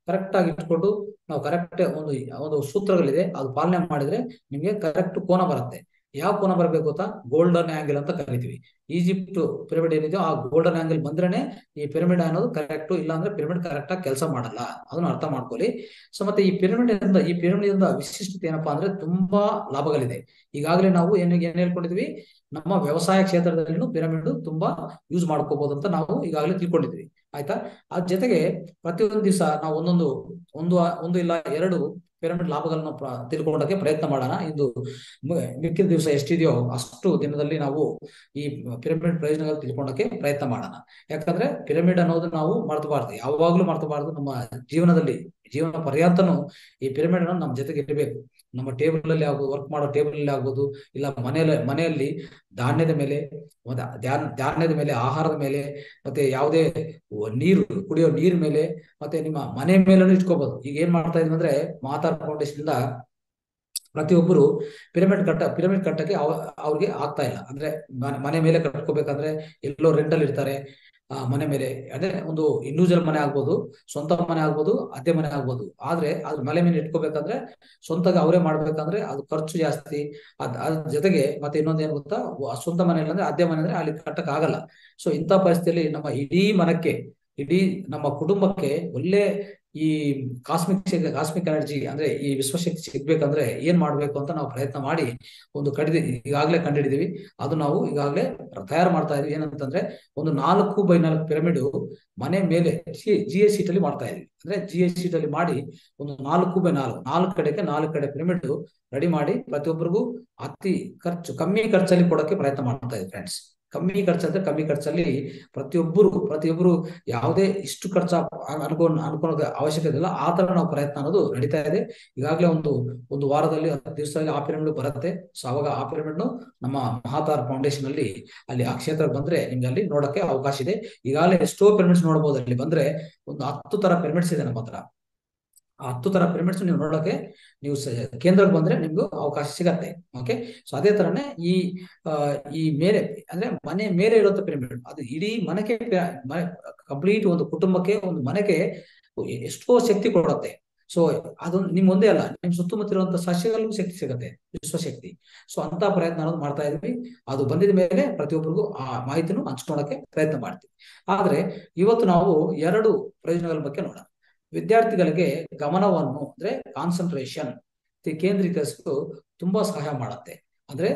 ಕರೆಕ್ಟ್ ಆಗಿ ಇಟ್ಕೊಂಡು ನಾವು ಕರೆಕ್ಟ್ ಒಂದು ಒಂದು ಸೂತ್ರಗಳಿದೆ, ಅದು ಪಾಲನೆ ಮಾಡಿದ್ರೆ ನಿಮಗೆ ಕರೆಕ್ಟ್ ಕೋನ ಬರುತ್ತೆ. ಯಾವ ಕೋನ ಬರಬೇಕು ಅಂತ ಗೋಲ್ಡನ್ ಆಂಗಲ್ ಅಂತ ಕರಿತೀವಿ. ಈಜಿಪ್ಟ್ ಪಿರಮಿಡ್ ಏನಿದೆ ಆ ಗೋಲ್ಡನ್ ಆಂಗಲ್ ಬಂದ್ರೆ ಈ ಪಿರಮಿಡ್ ಅನ್ನೋದು ಕರೆಕ್ಟ್ ಇಲ್ಲ ಅಂದ್ರೆ ಪಿರಮಿಡ್ ಕರೆಕ್ಟ್ ಆಗಿ ಕೆಲಸ ಮಾಡಲ್ಲ. ಅದನ್ನ ಅರ್ಥ ಮಾಡ್ಕೊಳ್ಳಿ. ಸೊ ಮತ್ತೆ ಈ ಪಿರಮಿಡ್ ಇಂದ, ಈ ಪಿರಮಿಡ್ ಇಂದ ವಿಶಿಷ್ಟತೆ ಏನಪ್ಪಾ ಅಂದ್ರೆ ತುಂಬಾ ಲಾಭಗಳಿದೆ. ಈಗಾಗಲೇ ನಾವು ಏನ್ ಏನ್ ಹೇಳ್ಕೊಂಡಿದ್ವಿ? ನಮ್ಮ ವ್ಯವಸಾಯ ಕ್ಷೇತ್ರದಲ್ಲಿನೂ ಪಿರಮಿಡ್ ತುಂಬಾ ಯೂಸ್ ಮಾಡ್ಕೋಬಹುದು ಅಂತ ನಾವು ಈಗಾಗಲೇ ತಿಳ್ಕೊಂಡಿದ್ವಿ ಆಯ್ತಾ? ಅದ್ ಜೊತೆಗೆ ಪ್ರತಿಯೊಂದು ದಿವಸ ನಾವು ಒಂದೊಂದು, ಒಂದು ಒಂದು ಇಲ್ಲ ಎರಡು ಪಿರಮಿಡ್ ಲಾಭಗಳನ್ನು ತಿಳ್ಕೊಂಡಕ್ಕೆ ಪ್ರಯತ್ನ ಮಾಡೋಣ. ಇಂದು ಮಿಕ್ಕಿದ ದಿವಸ ಎಷ್ಟಿದೆಯೋ ಅಷ್ಟು ದಿನದಲ್ಲಿ ನಾವು ಈ ಪಿರಮಿಡ್ ಪ್ರಯೋಜನಗಳು ತಿಳ್ಕೊಂಡಕ್ಕೆ ಪ್ರಯತ್ನ ಮಾಡೋಣ. ಯಾಕಂದ್ರೆ ಪಿರಮಿಡ್ ಅನ್ನೋದು ನಾವು ಮರ್ತಬಾರ್ದು. ಯಾವಾಗ್ಲೂ ಮರ್ತಬಾರ್ದು. ನಮ್ಮ ಜೀವನದಲ್ಲಿ, ಜೀವನ ಪರ್ಯಾಂತನೂ ಈ ಪಿರಮಿಡ್ ಅನ್ನು ನಮ್ಮ ಜೊತೆಗೆ ಇರಬೇಕು. ನಮ್ಮ ಟೇಬಲ್ ಅಲ್ಲಿ ಆಗ್ಬೋದು ವರ್ಕ್ ಮಾಡೋ ಟೇಬಲ್ ಅಲ್ಲಿ ಆಗ್ಬೋದು ಇಲ್ಲ ಮನೆಯಲ್ಲಿ ಮನೆಯಲ್ಲಿ ಧಾನ್ಯದ ಮೇಲೆ ಧಾನ್ಯದ ಮೇಲೆ, ಆಹಾರದ ಮೇಲೆ, ಮತ್ತೆ ಯಾವುದೇ ನೀರು, ಕುಡಿಯೋ ನೀರ್ ಮೇಲೆ, ಮತ್ತೆ ನಿಮ್ಮ ಮನೆ ಮೇಲೂ ಇಟ್ಕೋಬಹುದು ಈಗ ಏನ್ ಮಾಡ್ತಾ ಇದೀವಿ ಅಂದ್ರೆ ಮಾತಾರ್ ಫೌಂಡೇಶನ್ ಇಂದ ಪ್ರತಿಯೊಬ್ಬರು ಪಿರಮಿಡ್ ಕಟ್ಟ ಪಿರಮಿಡ್ ಕಟ್ಟಕ್ಕೆ ಅವ, ಅವ್ರಿಗೆ ಆಗ್ತಾ ಇಲ್ಲ. ಅಂದ್ರೆ ಮನೆ ಮೇಲೆ ಕಟ್ಕೋಬೇಕಂದ್ರೆ ಎಲ್ಲೋ ರೆಂಟಲ್ ಇರ್ತಾರೆ ಮನೆ ಮೇಲೆ, ಅದೇ ಒಂದು ಇಂಡಿವಿಜುವಲ್ ಮನೆ ಆಗ್ಬೋದು, ಸ್ವಂತ ಮನೆ ಆಗ್ಬೋದು ಅದೇ ಮನೆ ಆಗ್ಬೋದು. ಆದ್ರೆ ಅದ್ರ ಮನೆ ಮೇಲೆ ಇಟ್ಕೋಬೇಕಂದ್ರೆ ಸ್ವಂತ ಅವರೇ ಮಾಡ್ಬೇಕಂದ್ರೆ ಅದು ಖರ್ಚು ಜಾಸ್ತಿ. ಅದ್, ಅದ್ರ ಜೊತೆಗೆ ಮತ್ತೆ ಇನ್ನೊಂದ್ ಏನ್ ಗೊತ್ತಾ? ಸ್ವಂತ ಮನೆ ಇಲ್ಲಂದ್ರೆ ಅದೇ ಮನೆ ಅಂದ್ರೆ ಅಲ್ಲಿ ಕಟ್ಟಕ್ ಆಗಲ್ಲ. ಸೊ ಇಂತ ಪರಿಸ್ಥಿತಿಯಲ್ಲಿ ನಮ್ಮ ಇಡೀ ಮನಕ್ಕೆ, ಇಡೀ ನಮ್ಮ ಕುಟುಂಬಕ್ಕೆ ಒಳ್ಳೆ ಈ ಕಾಸ್ಮಿಕ್ ಕಾಸ್ಮಿಕ್ ಎನರ್ಜಿ ಅಂದ್ರೆ ಈ ವಿಶ್ವಶಕ್ತಿ ಸಿಗ್ಬೇಕಂದ್ರೆ ಏನ್ ಮಾಡ್ಬೇಕು ಅಂತ ನಾವು ಪ್ರಯತ್ನ ಮಾಡಿ ಒಂದು ಕಡಿದ, ಈಗಾಗಲೇ ಕಂಡಿಡಿದೀವಿ. ಅದು ನಾವು ಈಗಾಗಲೇ ತಯಾರು ಮಾಡ್ತಾ ಇದೀವಿ. ಏನಂತಂದ್ರೆ ಒಂದು ನಾಲ್ಕು ಬೈ ನಾಲ್ಕು ಪಿರಮಿಡ್ ಮನೆ ಮೇಲೆ ಜಿ ಎಸ್ ಸೀಟ್ ಅಲ್ಲಿ ಮಾಡ್ತಾ ಇದೀವಿ. ಅಂದ್ರೆ ಜಿ ಎಸ್ ಸೀಟ್ ಅಲ್ಲಿ ಮಾಡಿ ಒಂದು ನಾಲ್ಕು ಬೈ ನಾಲ್ಕು ನಾಲ್ಕು ಕಡೆಗೆ ನಾಲ್ಕು ಕಡೆ ಪಿರಮಿಡ್ ರೆಡಿ ಮಾಡಿ ಪ್ರತಿಯೊಬ್ಬರಿಗೂ ಅತಿ ಖರ್ಚು, ಕಮ್ಮಿ ಖರ್ಚಲ್ಲಿ ಕೊಡೋಕೆ ಪ್ರಯತ್ನ ಮಾಡ್ತಾ ಇದ್ದೀವಿ ಫ್ರೆಂಡ್ಸ್ ಕಮ್ಮಿ ಖರ್ಚಂದ್ರೆ ಕಮ್ಮಿ ಖರ್ಚಲ್ಲಿ ಪ್ರತಿಯೊಬ್ಬರು ಪ್ರತಿಯೊಬ್ಬರು ಯಾವುದೇ ಇಷ್ಟು ಖರ್ಚು ಅನ್ಕೊ, ಅನ್ಕೊಳೋದ ಅವಶ್ಯಕತೆ ಇಲ್ಲ. ಆ ತರ ನಾವು ಪ್ರಯತ್ನ ಅನ್ನೋದು ನಡೀತಾ ಇದೆ. ಈಗಾಗಲೇ ಒಂದು ಒಂದು ವಾರದಲ್ಲಿ, ಹತ್ತು ದಿವಸದಲ್ಲಿ ಆ ಪಿರಮಿಡ್ ಬರುತ್ತೆ. ಸೊ ಅವಾಗ ಆ ಪಿರಮಿಡ್ ನಮ್ಮ ಮಹಾತಾರ್ ಫೌಂಡೇಶನ್ ಅಲ್ಲಿ ಅಲ್ಲಿ ಆ ಕ್ಷೇತ್ರ ಬಂದ್ರೆ ನಿಮ್ಗೆ ಅಲ್ಲಿ ನೋಡಕ್ಕೆ ಅವಕಾಶ ಇದೆ. ಈಗಾಗಲೇ ಎಷ್ಟೋ ಪಿರಮಿಡ್ಸ್ ನೋಡಬಹುದು ಅಲ್ಲಿ ಬಂದ್ರೆ ಒಂದು ಹತ್ತು ತರ ಪಿರಮಿಡ್ಸ್ ಇದೆ ನಮ್ಮ ಹತ್ರ. ಹತ್ತು ತರ ಪಿರಮಿಡ್ಸ್ ನೀವು ನೋಡೋಕೆ ನೀವು ಕೇಂದ್ರಕ್ಕೆ ಬಂದ್ರೆ ನಿಮ್ಗೂ ಅವಕಾಶ ಸಿಗತ್ತೆ ಓಕೆ ಸೊ ಅದೇ ತರನೇ ಈ ಈ ಮೇಲೆ, ಅಂದ್ರೆ ಮನೆ ಮೇಲೆ ಇರುವಂತ ಪಿರಮಿಡ್ ಅದು ಇಡೀ ಮನೆಗೆ ಕಂಪ್ಲೀಟ್ ಒಂದು ಕುಟುಂಬಕ್ಕೆ, ಒಂದು ಮನೆಗೆ ಎಷ್ಟೋ ಶಕ್ತಿ ಕೊಡುತ್ತೆ. ಸೊ ಅದು ನಿಮ್ ಒಂದೇ ಅಲ್ಲ, ನಿಮ್ ಸುತ್ತಮುತ್ತ ಇರುವಂತ ಸಸ್ಯಗಳಿಗೂ ಶಕ್ತಿ ಸಿಗುತ್ತೆ, ವಿಶ್ವಶಕ್ತಿ. ಸೊ ಅಂತ ಪ್ರಯತ್ನ ಅನ್ನೋದು ಮಾಡ್ತಾ ಇದ್ವಿ. ಅದು ಬಂದಿದ ಮೇಲೆ ಪ್ರತಿಯೊಬ್ಬರಿಗೂ ಆ ಮಾಹಿತಿನೂ ಹಂಚ್ಕೊಳಕ್ಕೆ ಪ್ರಯತ್ನ ಮಾಡ್ತೀವಿ. ಆದ್ರೆ, ಇವತ್ತು ನಾವು ಎರಡು ಪ್ರಯೋಜನಗಳ ಬಗ್ಗೆ ನೋಡೋಣ. ವಿದ್ಯಾರ್ಥಿಗಳಿಗೆ ಗಮನವನ್ನು ಅಂದ್ರೆ ಕಾನ್ಸಂಟ್ರೇಷನ್ ಕೇಂದ್ರೀಕರಿಸಲು ತುಂಬಾ ಸಹಾಯ ಮಾಡುತ್ತೆ. ಅಂದ್ರೆ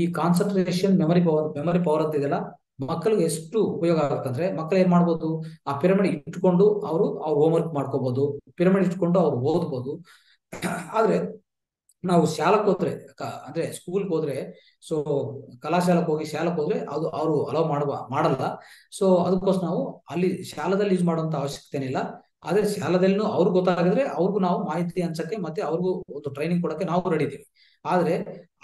ಈ concentration memory power memory power ಅಂತ ಇದೆಯಲ್ಲ, ಮಕ್ಕಳಿಗೆ ಎಷ್ಟು ಉಪಯೋಗ ಆಗುತ್ತೆ ಅಂದ್ರೆ ಮಕ್ಕಳು ಏನ್ ಮಾಡ್ಬೋದು? ಆ ಪಿರಮಿಡ್ ಇಟ್ಕೊಂಡು ಅವರು ಅವ್ರ ಹೋಮ್ವರ್ಕ್ ಮಾಡ್ಕೋಬಹುದು ಪಿರಮಿಡ್ ಇಟ್ಕೊಂಡು ಅವ್ರು ಓದ್ಬೋದು. ಆದ್ರೆ ನಾವು ಶಾಲಕ್ ಹೋದ್ರೆ ಅಂದ್ರೆ ಸ್ಕೂಲ್ಗೆ ಹೋದ್ರೆ ಸೊ ಕಲಾಶಾಲಕ್ ಹೋಗಿ ಶಾಲಕ್ ಹೋದ್ರೆ ಅದು ಅವರು ಅಲೋ ಮಾಡುವ, ಮಾಡಲ್ಲ. ಸೊ ಅದಕ್ಕೋಸ್ಕರ ನಾವು ಅಲ್ಲಿ ಶಾಲದಲ್ಲಿ ಯೂಸ್ ಮಾಡುವಂತ ಅವಶ್ಯಕತೆ ಏನಿಲ್ಲ ಆದ್ರೆ ಶಾಲದಲ್ಲೂ ಅವ್ರಿಗೆ ಗೊತ್ತಾಗಿದ್ರೆ ಅವ್ರಿಗೂ ನಾವು ಮಾಹಿತಿ ಹಂಚಕ್ಕೆ ಮತ್ತೆ ಅವ್ರಿಗೂ ಒಂದು ಟ್ರೈನಿಂಗ್ ಕೊಡಕ್ಕೆ ನಾವು ರೆಡಿ ಇದೀವಿ. ಆದ್ರೆ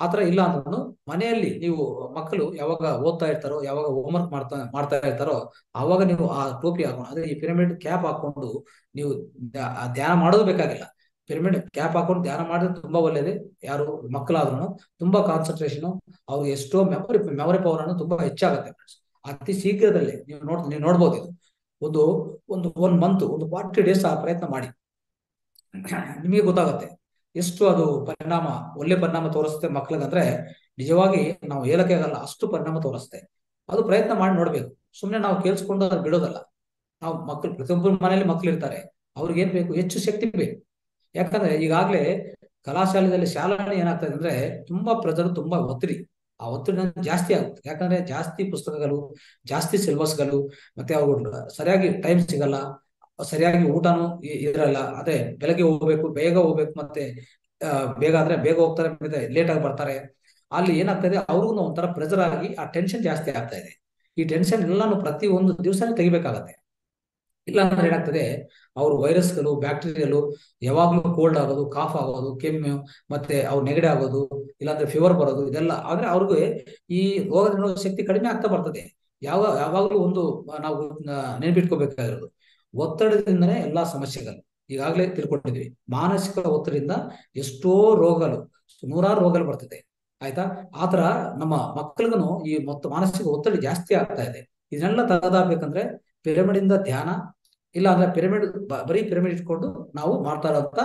ಆತರ ಇಲ್ಲ ಅಂದ್ರೂ ಮನೆಯಲ್ಲಿ ನೀವು ಮಕ್ಕಳು ಯಾವಾಗ ಓದ್ತಾ ಇರ್ತಾರೋ, ಯಾವಾಗ ಹೋಮ್ವರ್ಕ್ ಮಾಡ್ತಾ ಮಾಡ್ತಾ ಇರ್ತಾರೋ, ಆವಾಗ ನೀವು ಆ ಟೋಪಿ ಹಾಕೊಂಡು ಅಂದ್ರೆ ಈ ಪಿರಮಿಡ್ ಕ್ಯಾಪ್ ಹಾಕೊಂಡು ನೀವು ಧ್ಯಾನ ಮಾಡೋದು ಬೇಕಾಗಿಲ್ಲ. ಪಿರಮಿಡ್ ಕ್ಯಾಪ್ ಹಾಕೊಂಡು ಧ್ಯಾನ ಮಾಡಿದ್ರೆ ತುಂಬಾ ಒಳ್ಳೇದು. ಯಾರು ಮಕ್ಕಳಾದ್ರೂ ತುಂಬಾ ಕಾನ್ಸಂಟ್ರೇಷನ್ ಅವ್ರಿಗೆ ಎಷ್ಟೋ ಮೆಮೊರಿ ಮೆಮೊರಿ ಪವರ್ ಅನ್ನು ತುಂಬಾ ಹೆಚ್ಚಾಗುತ್ತೆ. ಅತಿ ಶೀಘ್ರದಲ್ಲೇ, ನೀವು ನೋಡ್, ನೀವು ನೋಡ್ಬೋದು ಇದು. ಒಂದು ಒಂದು ಒನ್ ಮಂತ್ ಒಂದು ಫಾರ್ಟಿ ಡೇಸ್ ಆ ಪ್ರಯತ್ನ ಮಾಡಿ. ನಿಮಗೆ ಗೊತ್ತಾಗುತ್ತೆ. ಎಷ್ಟು ಅದು ಪರಿಣಾಮ, ಒಳ್ಳೆ ಪರಿಣಾಮ ತೋರಿಸುತ್ತೆ ಮಕ್ಳಿಗಂದ್ರೆ, ನಿಜವಾಗಿ ನಾವು ಹೇಳಕ್ಕೆ ಆಗಲ್ಲ, ಅಷ್ಟು ಪರಿಣಾಮ ತೋರಿಸುತ್ತೆ. ಅದು ಪ್ರಯತ್ನ ಮಾಡಿ ನೋಡ್ಬೇಕು. ಸುಮ್ನೆ ನಾವು ಕೇಳಿಸ್ಕೊಂಡು ಅದು ಬಿಡೋದಲ್ಲ. ನಾವು ಮಕ್ಕಳು ಪ್ರತಿಯೊಬ್ಬರ ಮನೆಯಲ್ಲಿ ಮಕ್ಳು ಇರ್ತಾರೆ. ಅವ್ರಿಗೆ ಏನ್ ಬೇಕು? ಹೆಚ್ಚು ಶಕ್ತಿ ಬೇಕು. ಯಾಕಂದ್ರೆ ಈಗಾಗ್ಲೇ ಕಲಾಶಾಲೆಯಲ್ಲಿ ಶಾಲೆ ಏನಾಗ್ತದೆ ಅಂದ್ರೆ, ತುಂಬಾ ಪ್ರೆಜರ್ ತುಂಬಾ ಒತ್ತಡಿ ಆ ಒತ್ತಡ ಜಾಸ್ತಿ ಆಗುತ್ತೆ. ಯಾಕಂದ್ರೆ ಜಾಸ್ತಿ ಪುಸ್ತಕಗಳು, ಜಾಸ್ತಿ ಸಿಲೆಬಸ್ಗಳು ಮತ್ತೆ ಅವ್ರು ಸರಿಯಾಗಿ ಟೈಮ್ ಸಿಗಲ್ಲ, ಸರಿಯಾಗಿ ಊಟನೂ ಇರಲ್ಲ. ಅದೇ ಬೆಳಗ್ಗೆ ಹೋಗ್ಬೇಕು, ಬೇಗ ಹೋಗ್ಬೇಕು ಮತ್ತೆ ಬೇಗ ಅಂದ್ರೆ ಬೇಗ ಹೋಗ್ತಾರೆ, ಮತ್ತೆ ಲೇಟ್ ಆಗಿ ಬರ್ತಾರೆ. ಅಲ್ಲಿ ಏನಾಗ್ತದೆ ಅವ್ರಿಗೂ ಒಂಥರ ಪ್ರೆಜರ್ ಆಗಿ ಆ ಟೆನ್ಷನ್ ಜಾಸ್ತಿ ಆಗ್ತಾ ಇದೆ. ಈ ಟೆನ್ಷನ್ ಎಲ್ಲಾನು ಪ್ರತಿ ಒಂದು ದಿವಸನೇ ತೆಗಿಬೇಕಾಗತ್ತೆ. ಇಲ್ಲ ಅಂದ್ರೆ ಏನಾಗ್ತದೆ, ಅವ್ರು ವೈರಸ್ಗಳು ಬ್ಯಾಕ್ಟೀರಿಯಲು ಯಾವಾಗ್ಲೂ ಕೋಲ್ಡ್ ಆಗೋದು ಕಾಫ್ ಆಗೋದು, ಕೆಮ್ಮು, ಮತ್ತೆ ಅವ್ರು ನೆಗಡಿ ಆಗೋದು ಇಲ್ಲಾಂದ್ರೆ ಫೀವರ್ ಬರೋದು ಇದೆಲ್ಲ. ಆದ್ರೆ ಅವ್ರಿಗೆ ಈ ರೋಗ ನಿರೋಧಕ ಶಕ್ತಿ ಕಡಿಮೆ ಆಗ್ತಾ ಬರ್ತದೆ. ಯಾವ, ಯಾವಾಗಲೂ ಒಂದು, ನಾವು ನೆನಪಿಟ್ಕೋಬೇಕಾಗಿರೋದು. ಒತ್ತಡದಿಂದನೇ ಎಲ್ಲಾ ಸಮಸ್ಯೆಗಳು. ಈಗಾಗಲೇ ತಿಳ್ಕೊಂಡಿದ್ವಿ. ಮಾನಸಿಕ ಒತ್ತಡದಿಂದ ಎಷ್ಟೋ ರೋಗಗಳು, ನೂರಾರು ರೋಗಗಳು ಬರ್ತದೆ. ಆಯ್ತಾ? ಆತರ ನಮ್ಮ ಮಕ್ಕಳಿಗೂ ಈ ಮತ್ತು, ಮಾನಸಿಕ ಒತ್ತಡ ಜಾಸ್ತಿ ಆಗ್ತಾ ಇದೆ. ಇದನ್ನೆಲ್ಲ ತಗದಾಗ್ಬೇಕಂದ್ರೆ ಪಿರಮಿಡ್ ಧ್ಯಾನ ಇಲ್ಲ ಅಂದ್ರೆ ಪಿರಮಿಡ್ ಬರೀ ಪಿರಮಿಡ್ ಇಟ್ಕೊಂಡು ನಾವು ಮಾಡ್ತಾ ಇರೋಂತ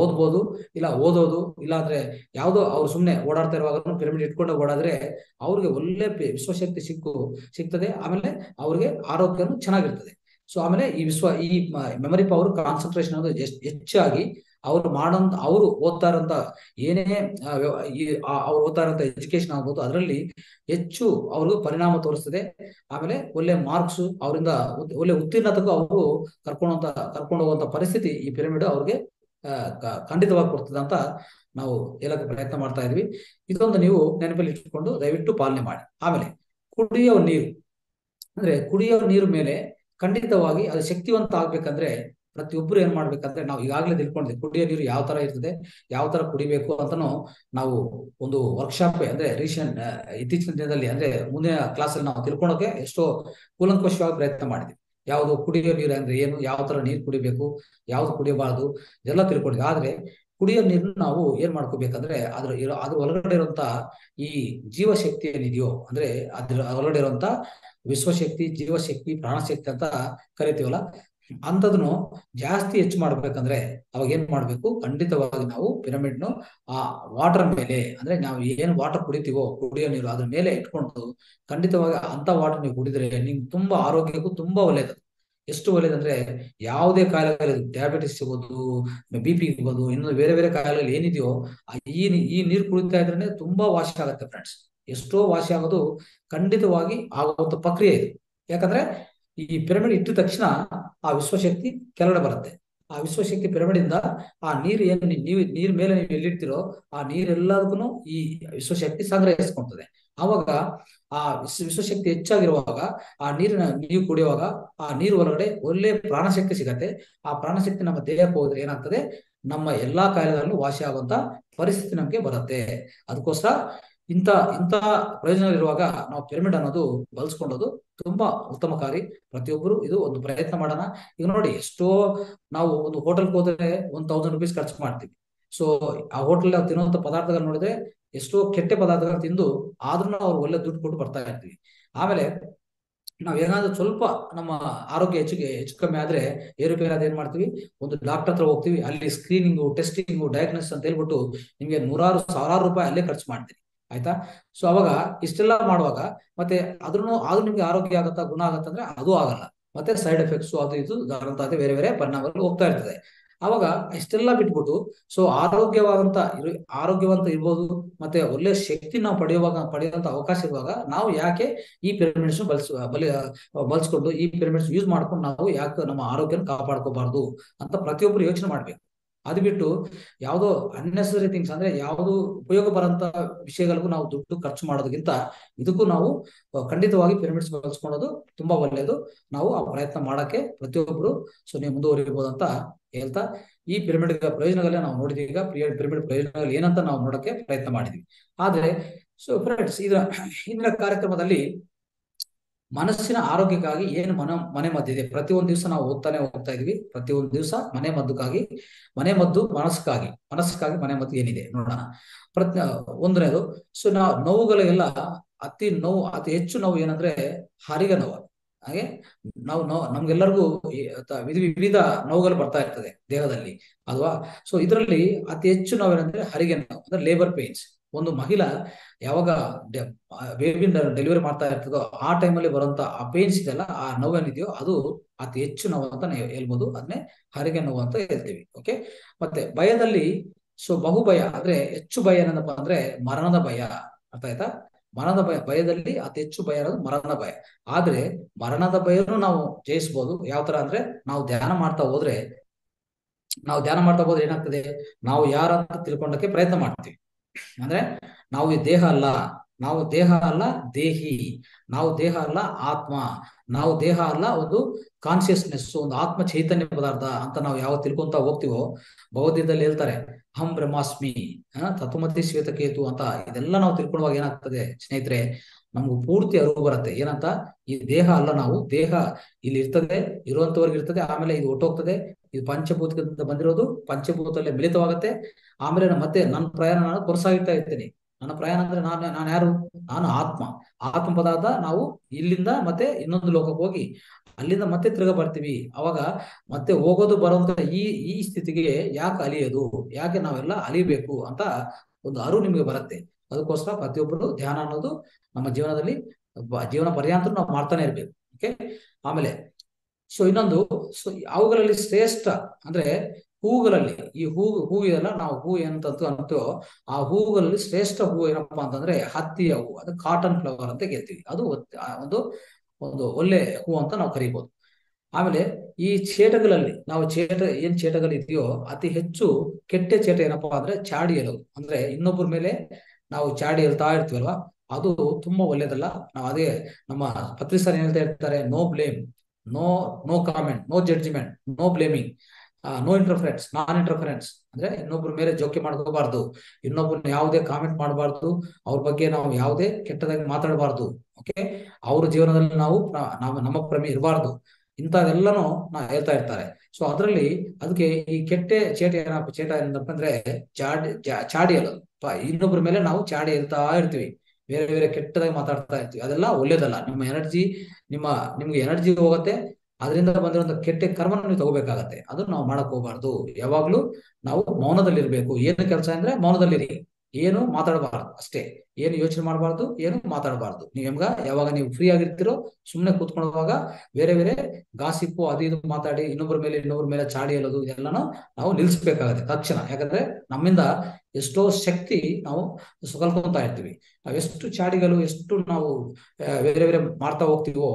ಓದ್ಬೋದು, ಇಲ್ಲ ಓದೋದು ಇಲ್ಲ ಅಂದ್ರೆ ಯಾವ್ದೋ ಅವ್ರು ಸುಮ್ನೆ ಓಡಾಡ್ತಾ ಇರುವಾಗ ಪಿರಮಿಡ್ ಇಟ್ಕೊಂಡು ಓಡಾದ್ರೆ ಅವ್ರಿಗೆ ಒಳ್ಳೆ ವಿಶ್ವಶಕ್ತಿ ಸಿಕ್ಕು, ಸಿಗ್ತದೆ. ಆಮೇಲೆ ಅವ್ರಿಗೆ ಆರೋಗ್ಯನೂ ಚೆನ್ನಾಗಿರ್ತದೆ. ಸೊ ಆಮೇಲೆ ಈ ವಿಶ್ವ, ಈ ಮೆಮರಿ ಪವರ್ ಕಾನ್ಸಂಟ್ರೇಷನ್ ಅನ್ನೋದು ಹೆಚ್ಚಾಗಿ ಅವ್ರು ಮಾಡೋಂತ, ಅವರು ಓದ್ತಾರಂತ, ಏನೇ ಅವ್ರು ಓದ್ತಾರಂತ ಎಜುಕೇಶನ್ ಆಗ್ಬೋದು, ಅದರಲ್ಲಿ ಹೆಚ್ಚು ಅವ್ರಿಗೂ ಪರಿಣಾಮ ತೋರಿಸ್ತದೆ. ಆಮೇಲೆ ಒಳ್ಳೆ ಮಾರ್ಕ್ಸ್ ಅವರಿಂದ ಒಳ್ಳೆ ಉತ್ತೀರ್ಣತೆಗೂ ಅವರು ಕರ್ಕೊಂಡಂತ ಕರ್ಕೊಂಡು ಹೋಗುವಂತ ಪರಿಸ್ಥಿತಿ ಈ ಪಿರಮಿಡ್ ಅವ್ರಿಗೆ ಖಂಡಿತವಾಗಿ ಕೊಡ್ತದೆ ಅಂತ ನಾವು ಹೇಳಕ್ಕೆ ಪ್ರಯತ್ನ ಮಾಡ್ತಾ ಇದ್ವಿ. ಇದೊಂದು ನೀವು ನೆನಪಲ್ಲಿ ಇಟ್ಕೊಂಡು ದಯವಿಟ್ಟು ಪಾಲನೆ ಮಾಡಿ. ಆಮೇಲೆ ಕುಡಿಯೋ ನೀರು. ಅಂದ್ರೆ ಕುಡಿಯೋ ನೀರು ಮೇಲೆ ಖಂಡಿತವಾಗಿ ಅದು ಶಕ್ತಿವಂತ ಆಗ್ಬೇಕಂದ್ರೆ ಪ್ರತಿಯೊಬ್ಬರು ಏನ್ ಮಾಡ್ಬೇಕಂದ್ರೆ ನಾವು ಈಗಾಗಲೇ ತಿಳ್ಕೊಂಡಿದ್ವಿ, ಕುಡಿಯೋ ನೀರು ಯಾವ ತರ ಇರ್ತದೆ, ಯಾವ ತರ ಕುಡಿಬೇಕು ಅಂತಾನು ನಾವು ಒಂದು ವರ್ಕ್ಶಾಪ್ ಅಂದ್ರೆ ರೀಸೆಂಟ್ ಇತ್ತೀಚಿನ ದಿನದಲ್ಲಿ ಅಂದ್ರೆ ಮುಂದಿನ ಕ್ಲಾಸ್ ಅಲ್ಲಿ ನಾವು ತಿಳ್ಕೊಳಕ್ಕೆ ಎಷ್ಟೋ ಕೂಲಂಕುಶವಾಗಿ ಪ್ರಯತ್ನ ಮಾಡಿದ್ವಿ. ಯಾವುದು ಕುಡಿಯೋ ನೀರು ಅಂದ್ರೆ ಏನು, ಯಾವ ತರ ನೀರು ಕುಡಿಬೇಕು, ಯಾವ್ದು ಕುಡಿಯಬಾರದು ಇದೆಲ್ಲ ತಿಳ್ಕೊಂಡಿದ್ವಿ. ಆದ್ರೆ ಕುಡಿಯೋ ನೀರನ್ನು ನಾವು ಏನ್ ಮಾಡ್ಕೋಬೇಕಂದ್ರೆ ಅದ್ರ ಇರೋ ಅದ್ರ ಒಳಗಡೆ ಇರುವಂತ ಈ ಜೀವಶಕ್ತಿ ಏನಿದೆಯೋ ಅಂದ್ರೆ ಅದ್ರ ಒಳಗಡೆ ಇರುವಂತ ವಿಶ್ವಶಕ್ತಿ, ಜೀವಶಕ್ತಿ, ಪ್ರಾಣಶಕ್ತಿ ಅಂತ ಕರಿತೀವಲ್ಲ ಅಂಥದನ್ನು ಜಾಸ್ತಿ ಹೆಚ್ಚು ಮಾಡ್ಬೇಕಂದ್ರೆ ಅವಾಗ ಏನ್ ಮಾಡ್ಬೇಕು? ಖಂಡಿತವಾಗಿ ನಾವು ಪಿರಮಿಡ್ನು ಆ ವಾಟರ್ ಮೇಲೆ, ಅಂದ್ರೆ ನಾವು ಏನ್ ವಾಟರ್ ಕುಡಿತೀವೋ ಕುಡಿಯೋ ನೀರು ಅದ್ರ ಮೇಲೆ ಇಟ್ಕೊಂಡು ಖಂಡಿತವಾಗಿ ಅಂತ ವಾಟರ್ ನೀವು ಕುಡಿದ್ರೆ ನಿಮ್ಗೆ ತುಂಬಾ ಆರೋಗ್ಯಕ್ಕೂ ತುಂಬಾ ಒಳ್ಳೇದು. ಎಷ್ಟು ಒಳ್ಳೇದಂದ್ರೆ ಯಾವುದೇ ಕಾಯಿಲೆಗಳು ಡಯಾಬಿಟಿಸ್ ಸಿಗೋದು, ಬಿ ಪಿ ಇನ್ನೊಂದು ಬೇರೆ ಬೇರೆ ಕಾಯಿಲೆಗಳು ಏನಿದೆಯೋ ಈ ನೀ- ಈ ನೀರು ಕುಡಿತಾ ಇದ್ರೆ ತುಂಬಾ ವಾಸಿ ಆಗುತ್ತೆ ಫ್ರೆಂಡ್ಸ್ ಎಷ್ಟೋ ವಾಸಿ ಆಗೋದು ಖಂಡಿತವಾಗಿ ಆಗುವಂತ ಪ್ರಕ್ರಿಯೆ ಇದು. ಯಾಕಂದ್ರೆ ಈ ಪಿರಮಿಡ್ ಇಟ್ಟ ತಕ್ಷಣ ಆ ವಿಶ್ವಶಕ್ತಿ ಕೆಳಗಡೆ ಬರುತ್ತೆ. ಆ ವಿಶ್ವಶಕ್ತಿ ಪಿರಮಿಡ್ ಇಂದ ಆ ನೀರು ಏನು ನೀವು, ನೀರ್ ಮೇಲೆ ನೀವು ಎಲ್ಲಿಡ್ತಿರೋ ಆ ನೀರೆಲ್ಲದಕ್ಕೂ ಈ ವಿಶ್ವಶಕ್ತಿ ಸಂಗ್ರಹಿಸ್ಕೊಂತದೆ ಆವಾಗ ಆ ವಿಶ್ವ ವಿಶ್ವಶಕ್ತಿ ಹೆಚ್ಚಾಗಿರುವಾಗ ಆ ನೀರಿನ ನೀವು ಕುಡಿಯುವಾಗ ಆ ನೀರು ಹೊರಗಡೆ ಒಳ್ಳೆ ಪ್ರಾಣಶಕ್ತಿ ಸಿಗತ್ತೆ. ಆ ಪ್ರಾಣಶಕ್ತಿ ನಮ್ಮ ದೇಹಕ್ಕೆ ಹೋದ್ರೆ ಏನಾಗ್ತದೆ? ನಮ್ಮ ಎಲ್ಲಾ ಕಾಯಿಲೆಗಳನ್ನು ವಾಸಿ ಆಗುವಂತ ಪರಿಸ್ಥಿತಿ ನಮ್ಗೆ ಬರುತ್ತೆ. ಅದಕ್ಕೋಸ್ಕರ ಇಂಥ ಇಂಥ ಪ್ರಯೋಜನಗಳಿರುವಾಗ ನಾವು ಪಿರಮಿಡ್ ಅನ್ನೋದು ಬಳಸ್ಕೊಳ್ಳೋದು ತುಂಬಾ ಉತ್ತಮಕಾರಿ. ಪ್ರತಿಯೊಬ್ಬರು ಇದು ಒಂದು ಪ್ರಯತ್ನ ಮಾಡೋಣ. ಈಗ ನೋಡಿ, ಎಷ್ಟೋ ನಾವು ಒಂದು ಹೋಟೆಲ್ಗೆ ಹೋದ್ರೆ ಒಂದ್ ತೌಸಂಡ್ ರುಪೀಸ್ ಖರ್ಚು ಮಾಡ್ತೀವಿ. ಸೊ ಆ ಹೋಟೆಲ್ ತಿನ್ನುವಂತ ಪದಾರ್ಥಗಳು ನೋಡಿದ್ರೆ ಎಷ್ಟೋ ಕೆಟ್ಟ ಪದಾರ್ಥಗಳು ತಿಂದು ಆದ್ರೂ ಅವ್ರು ಒಳ್ಳೆ ದುಡ್ಡು ಕೊಟ್ಟು ಬರ್ತಾ ಇರ್ತೀವಿ. ಆಮೇಲೆ ನಾವ್ ಏನಾದ್ರೂ ಸ್ವಲ್ಪ ನಮ್ಮ ಆರೋಗ್ಯ ಹೆಚ್ಚು ಹೆಚ್ಚು ಕಮ್ಮಿ ಆದ್ರೆ ಏರುಪೇರು ಅದೇನ್ ಮಾಡ್ತೀವಿ? ಒಂದು ಡಾಕ್ಟರ್ ಹತ್ರ ಹೋಗ್ತೀವಿ. ಅಲ್ಲಿ ಸ್ಕ್ರೀನಿಂಗು ಟೆಸ್ಟಿಂಗು ಡಯಾಗ್ನೋಸ್ ಅಂತ ಹೇಳ್ಬಿಟ್ಟು ನಿಮ್ಗೆ ನೂರಾರು, ಸಾವಿರಾರು ರೂಪಾಯಿ ಅಲ್ಲೇ ಖರ್ಚು ಮಾಡ್ತೀರಿ. ಆಯ್ತಾ? ಸೊ ಅವಾಗ ಇಷ್ಟೆಲ್ಲ ಮಾಡುವಾಗ ಮತ್ತೆ ಅದ್ರೂ ಆದ್ರೂ ನಿಮ್ಗೆ ಆರೋಗ್ಯ ಆಗತ್ತಾ, ಗುಣ ಆಗತ್ತಂದ್ರೆ ಅದು ಆಗಲ್ಲ. ಮತ್ತೆ ಸೈಡ್ ಎಫೆಕ್ಟ್ಸ್ ಅದು ಇದು ಬೇರೆ ಬೇರೆ ಪರಿಣಾಮಗಳು ಹೋಗ್ತಾ ಇರ್ತದೆ. ಅವಾಗ ಇಷ್ಟೆಲ್ಲ ಬಿಟ್ಬಿಟ್ಟು ಸೊ ಆರೋಗ್ಯವಾದಂತ ಆರೋಗ್ಯವಂತ ಇರ್ಬೋದು, ಮತ್ತೆ ಒಳ್ಳೆ ಶಕ್ತಿ ನಾವು ಪಡೆಯುವಾಗ, ಪಡೆಯುವಂತ ಅವಕಾಶ ಇರುವಾಗ ನಾವು ಯಾಕೆ ಈ ಪಿರಮಿಡ್ಸ್ ಬಳಸ್, ಬಲಿ, ಬಳಸ್ಕೊಂಡು ಈ ಪಿರಮಿಡ್ಸ್ ಯೂಸ್ ಮಾಡ್ಕೊಂಡು ನಾವು ಯಾಕೆ ನಮ್ಮ ಆರೋಗ್ಯನ ಕಾಪಾಡ್ಕೋಬಾರ್ದು ಅಂತ ಪ್ರತಿಯೊಬ್ಬರು ಯೋಚನೆ ಮಾಡ್ಬೇಕು. ಅದು ಬಿಟ್ಟು ಯಾವುದೋ ಅನ್ನೆಸರಿ ಥಿಂಗ್ಸ್ ಅಂದ್ರೆ ಯಾವುದು ಉಪಯೋಗ ಬರಂತ ವಿಷಯಗಳಿಗೂ ನಾವು ದುಡ್ಡು ಖರ್ಚು ಮಾಡೋದಕ್ಕಿಂತ ಇದಕ್ಕೂ ನಾವು ಖಂಡಿತವಾಗಿ ಪಿರಮಿಡ್ಸ್ ಬಳಸ್ಕೊಳ್ಳೋದು ತುಂಬಾ ಒಳ್ಳೆಯದು ನಾವು ಆ ಪ್ರಯತ್ನ ಮಾಡಕ್ಕೆ ಪ್ರತಿಯೊಬ್ಬರು ಸೊ ನೀವು ಮುಂದುವರಿಬಹುದು ಅಂತ ಹೇಳ್ತಾ ಈ ಪಿರಮಿಡ್ ಪ್ರಯೋಜನಗಳನ್ನ ನಾವು ನೋಡಿದೀವಿ. ಈಗ ಪಿರಮಿಡ್ ಪ್ರಯೋಜನಗಳು ಏನಂತ ನಾವು ನೋಡಕ್ಕೆ ಪ್ರಯತ್ನ ಮಾಡಿದ್ವಿ. ಆದ್ರೆ ಸೊ ಫ್ರೆಂಡ್ಸ್ ಇದರ ಹಿಂದಿನ ಕಾರ್ಯಕ್ರಮದಲ್ಲಿ ಮನಸ್ಸಿನ ಆರೋಗ್ಯಕ್ಕಾಗಿ ಏನು ಮನ, ಮನೆ ಮದ್ದಿದೆ ಪ್ರತಿಯೊಂದು ದಿವಸ ನಾವು ಓದ್ತಾನೆ ಹೋಗ್ತಾ ಇದೀವಿ. ಪ್ರತಿಯೊಂದು ದಿವಸ ಮನೆ ಮದ್ದುಗಾಗಿ, ಮನೆ ಮದ್ದು ಮನಸ್ಸಿಗಾಗಿ ಮನಸ್ಸಿಗಾಗಿ ಮನೆ ಮದ್ದು ಏನಿದೆ ನೋಡೋಣ. ಪ್ರತಿ, ಒಂದನೇದು, ಸೊ ನಾವು ನೋವುಗಳಿಗೆಲ್ಲ ಅತಿ ನೋವು, ಅತಿ ಹೆಚ್ಚು ನೋವು ಏನಂದ್ರೆ ಹರಿಗ ನೋವು. ಹಾಗೆ ನಾವು ನೋ, ನಮ್ಗೆಲ್ಲರಿಗೂ ವಿವಿಧ ನೋವುಗಳು ಬರ್ತಾ ಇರ್ತದೆ ದೇಹದಲ್ಲಿ, ಅಲ್ವಾ? ಸೊ ಇದರಲ್ಲಿ ಅತಿ ಹೆಚ್ಚು ನೋವೇನಂದ್ರೆ ಹರಿಗೆ ನೋವು ಅಂದ್ರೆ ಲೇಬರ್ ಪೇನ್ಸ್ ಒಂದು ಮಹಿಳಾ ಯಾವಾಗ ಬೇಬಿನ ಡೆಲಿವರಿ ಮಾಡ್ತಾ ಇರ್ತದೋ ಆ ಟೈಮಲ್ಲಿ ಬರುವಂತ ಆ ಪೇನ್ಸ್ ಇದೆಲ್ಲ ಆ ನೋವೇನಿದೆಯೋ ಅದು ಅತಿ ಹೆಚ್ಚು ನೋವು ಅಂತ ಹೇಳ್ಬೋದು. ಅದನ್ನೇ ಹರಿಗೆ ನೋವು ಅಂತ ಹೇಳ್ತೀವಿ. ಓಕೆ ಮತ್ತೆ ಭಯದಲ್ಲಿ ಸೊ ಬಹು ಭಯ ಅಂದ್ರೆ ಹೆಚ್ಚು ಭಯ ಏನಪ್ಪ ಅಂದ್ರೆ ಮರಣದ ಭಯ. ಅರ್ಥ ಆಯ್ತಾ? ಮರಣದ ಭಯ, ಭಯದಲ್ಲಿ ಅತಿ ಹೆಚ್ಚು ಭಯ ಅನ್ನೋದು ಮರಣದ ಭಯ. ಆದ್ರೆ ಮರಣದ ಭಯನೂ ನಾವು ಜಯಿಸಬಹುದು ಯಾವ ತರ ಅಂದ್ರೆ ನಾವು ಧ್ಯಾನ ಮಾಡ್ತಾ ಹೋದ್ರೆ, ನಾವು ಧ್ಯಾನ ಮಾಡ್ತಾ ಹೋದ್ರೆ ಏನಾಗ್ತದೆ? ನಾವು ಯಾರಂತ ತಿಳ್ಕೊಂಡಕ್ಕೆ ಪ್ರಯತ್ನ ಮಾಡ್ತೀವಿ. ಅಂದ್ರೆ ನಾವು ದೇಹ ಅಲ್ಲ, ನಾವು ದೇಹ ಅಲ್ಲ ದೇಹಿ, ನಾವು ದೇಹ ಅಲ್ಲ ಆತ್ಮ, ನಾವು ದೇಹ ಅಲ್ಲ ಒಂದು ಕಾನ್ಶಿಯಸ್ನೆಸ್ ಒಂದು ಆತ್ಮ ಚೈತನ್ಯ ಪದಾರ್ಥ ಅಂತ ನಾವು ಯಾವ ತಿಳ್ಕೊಂತ ಹೋಗ್ತೀವೋ, ಬೌದ್ಧದಲ್ಲಿ ಹೇಳ್ತಾರೆ, ಹಂ ಬ್ರಹ್ಮಾಸ್ಮಿ ತತ್ವಮತಿ ಶ್ವೇತಕೇತು ಅಂತ ಇದೆಲ್ಲ ನಾವು ತಿಳ್ಕೊಳ್ಳುವಾಗ ಏನಾಗ್ತದೆ ಸ್ನೇಹಿತರೆ, ನಮ್ಗೆ ಪೂರ್ತಿ ಅರಿವು ಬರುತ್ತೆ. ಏನಂತ? ಈ ದೇಹ ಅಲ್ಲ ನಾವು, ದೇಹ ಇಲ್ಲಿ ಇರ್ತದೆ, ಇರುವಂತವ್ರಿಗೆ ಇರ್ತದೆ, ಆಮೇಲೆ ಇದು ಹೊಟ್ಟೋಗ್ತದೆ ಇದು ಪಂಚಭೂತದಿಂದ ಬಂದಿರೋದು ಪಂಚಭೂತಲ್ಲೇ ಮಿಳಿತವಾಗುತ್ತೆ ಆಮೇಲೆ ಮತ್ತೆ ನನ್ನ ಪ್ರಯಾಣ ನಾನು ಕೊರಸಾಗಿರ್ತಾ ಇರ್ತೀನಿ. ನನ್ನ ಪ್ರಯಾಣ ಅಂದ್ರೆ ನಾನು ನಾನು ಯಾರು? ನಾನು ಆತ್ಮ. ಆತ್ಮ ಪದಾರ್ಥ ನಾವು ಇಲ್ಲಿಂದ ಮತ್ತೆ ಇನ್ನೊಂದು ಲೋಕಕ್ಕೆ ಹೋಗಿ ಅಲ್ಲಿಂದ ಮತ್ತೆ ತಿರುಗ ಬರ್ತೀವಿ. ಅವಾಗ ಮತ್ತೆ ಹೋಗೋದು ಬರೋಂತ ಈ ಈ ಸ್ಥಿತಿಗೆ ಯಾಕೆ ಅಲಿಯೋದು? ಯಾಕೆ ನಾವೆಲ್ಲ ಅಲಿಬೇಕು ಅಂತ ಒಂದು ಅರು ನಿಮಗೆ ಬರುತ್ತೆ. ಅದಕ್ಕೋಸ್ಕರ ಪ್ರತಿಯೊಬ್ಬರು ಧ್ಯಾನ ಅನ್ನೋದು ನಮ್ಮ ಜೀವನದಲ್ಲಿ ಜೀವನ ಪರ್ಯಾಂತ ನಾವು ಮಾಡ್ತಾನೆ ಇರ್ಬೇಕು. ಓಕೆ ಆಮೇಲೆ ಸೊ ಇನ್ನೊಂದು ಸೊ ಅವುಗಳಲ್ಲಿ ಶ್ರೇಷ್ಠ ಅಂದ್ರೆ ಹೂಗಳಲ್ಲಿ, ಈ ಹೂ ಹೂ ಇದೆಲ್ಲ ನಾವು ಹೂ ಎಂತಂತ ಅಂತೋ ಆ ಹೂಗಳಲ್ಲಿ ಶ್ರೇಷ್ಠ ಹೂ ಏನಪ್ಪಾ ಅಂತಂದ್ರೆ ಹತ್ತಿಯ ಹೂ, ಅದು ಕಾಟನ್ ಫ್ಲವರ್ ಅಂತ ಕೇಳ್ತೀವಿ ಅದು ಒಂದು ಒಂದು ಒಳ್ಳೆ ಹೂ ಅಂತ ನಾವು ಕರಿಬಹುದು ಆಮೇಲೆ ಈ ಚೇಟಗಳಲ್ಲಿ ನಾವು ಚೇಟ ಏನ್ ಚೇಟಗಳಿದೆಯೋ ಅತಿ ಹೆಚ್ಚು ಕೆಟ್ಟ ಚೇಟ ಏನಪ್ಪಾ ಅಂದ್ರೆ ಚಾಡಿ ಎಲುವು ಅಂದ್ರೆ ಇನ್ನೊಬ್ಬರ ಮೇಲೆ ನಾವು ಚಾಡಿ ಎಲ್ತಾ ಇರ್ತೀವಲ್ವಾ ಅದು ತುಂಬಾ ಒಳ್ಳೇದಲ್ಲ. ನಾವು ಅದೇ ನಮ್ಮ ಪತ್ರಿಸರ್ ಹೇಳ್ತಾ ಇರ್ತಾರೆ no blame no no comment no judgment no blaming no interference non interference ಅಂದ್ರೆ ಇನ್ನೊಬ್ಬರ ಮೇಲೆ ಜೋಕೆ ಮಾಡ್ಕೋಬಾರ್ದು. ಇನ್ನೊಬ್ಬರನ್ನ ಯಾವುದೇ ಕಾಮೆಂಟ್ ಮಾಡಬಾರ್ದು. ಅವ್ರ ಬಗ್ಗೆ ನಾವು ಯಾವುದೇ ಕೆಟ್ಟದಾಗಿ ಮಾತಾಡಬಾರ್ದು. ಓಕೆ ಅವ್ರ ಜೀವನದಲ್ಲಿ ನಾವು ನಾವು, ನಮ್ಮ ಪ್ರಮೆ ಇರಬಾರ್ದು. ಇಂಥದೆಲ್ಲನೂ ನಾ ಹೇಳ್ತಾ ಇರ್ತಾರೆ. ಸೊ ಅದರಲ್ಲಿ ಅದಕ್ಕೆ ಈ ಕೆಟ್ಟ ಚೇಟ ಏನಪ್ಪ ಚೇಟ ಏನಪ್ಪ ಅಂದ್ರೆ ಚಾಡಿ ಚಾಡಿ ಅಲ್ಲ ಇನ್ನೊಬ್ರ ಮೇಲೆ ನಾವು ಚಾಡಿ ಇರ್ತಾ ಇರ್ತೀವಿ. ಬೇರೆ ಬೇರೆ ಕೆಟ್ಟದಾಗಿ ಮಾತಾಡ್ತಾ ಇರ್ತೀವಿ. ಅದೆಲ್ಲ ಒಳ್ಳೇದಲ್ಲ. ನಿಮ್ಮ ಎನರ್ಜಿ, ನಿಮ್ಮ, ನಿಮ್ಗೆ ಎನರ್ಜಿ ಹೋಗುತ್ತೆ. ಅದರಿಂದ ಬಂದಿರೋ ಕೆಟ್ಟ ಕರ್ಮನ ನೀವು ತಗೋಬೇಕಾಗತ್ತೆ. ಅದನ್ನ ನಾವು ಮಾಡಕ್ ಹೋಗ್ಬಾರ್ದು. ಯಾವಾಗ್ಲೂ ನಾವು ಮೌನದಲ್ಲಿರ್ಬೇಕು. ಏನು ಕೆಲಸ ಅಂದ್ರೆ ಮೌನದಲ್ಲಿರಿ. ಏನು ಮಾತಾಡಬಾರ್ದು ಅಷ್ಟೇ. ಏನು ಯೋಚನೆ ಮಾಡಬಾರ್ದು, ಏನು ಮಾತಾಡಬಾರ್ದು. ನಿಮ್ಗ ಯಾವಾಗ ನೀವು ಫ್ರೀ ಆಗಿರ್ತೀರೋ ಸುಮ್ಮನೆ ಕೂತ್ಕೊಳ್ಳುವಾಗ ಬೇರೆ ಬೇರೆ ಗಾಸಿಪ್ಪು ಅದು ಇದು ಮಾತಾಡಿ ಇನ್ನೊಬ್ಬರ ಮೇಲೆ ಇನ್ನೊಬ್ಬರ ಮೇಲೆ ಚಾಡಿ ಹೇಳೋದು ಇದೆಲ್ಲನೂ ನಾವು ನಿಲ್ಲಿಸ್ಬೇಕಾಗತ್ತೆ ತಕ್ಷಣ. ಯಾಕಂದ್ರೆ ನಮ್ಮಿಂದ ಎಷ್ಟೋ ಶಕ್ತಿ ನಾವು ಕಳ್ಕೊಂತ ಇರ್ತೀವಿ. ನಾವು ಎಷ್ಟು ಚಾಡಿಗಳು, ಎಷ್ಟು ನಾವು ಬೇರೆ ಬೇರೆ ಮಾಡ್ತಾ ಹೋಗ್ತೀವೋ,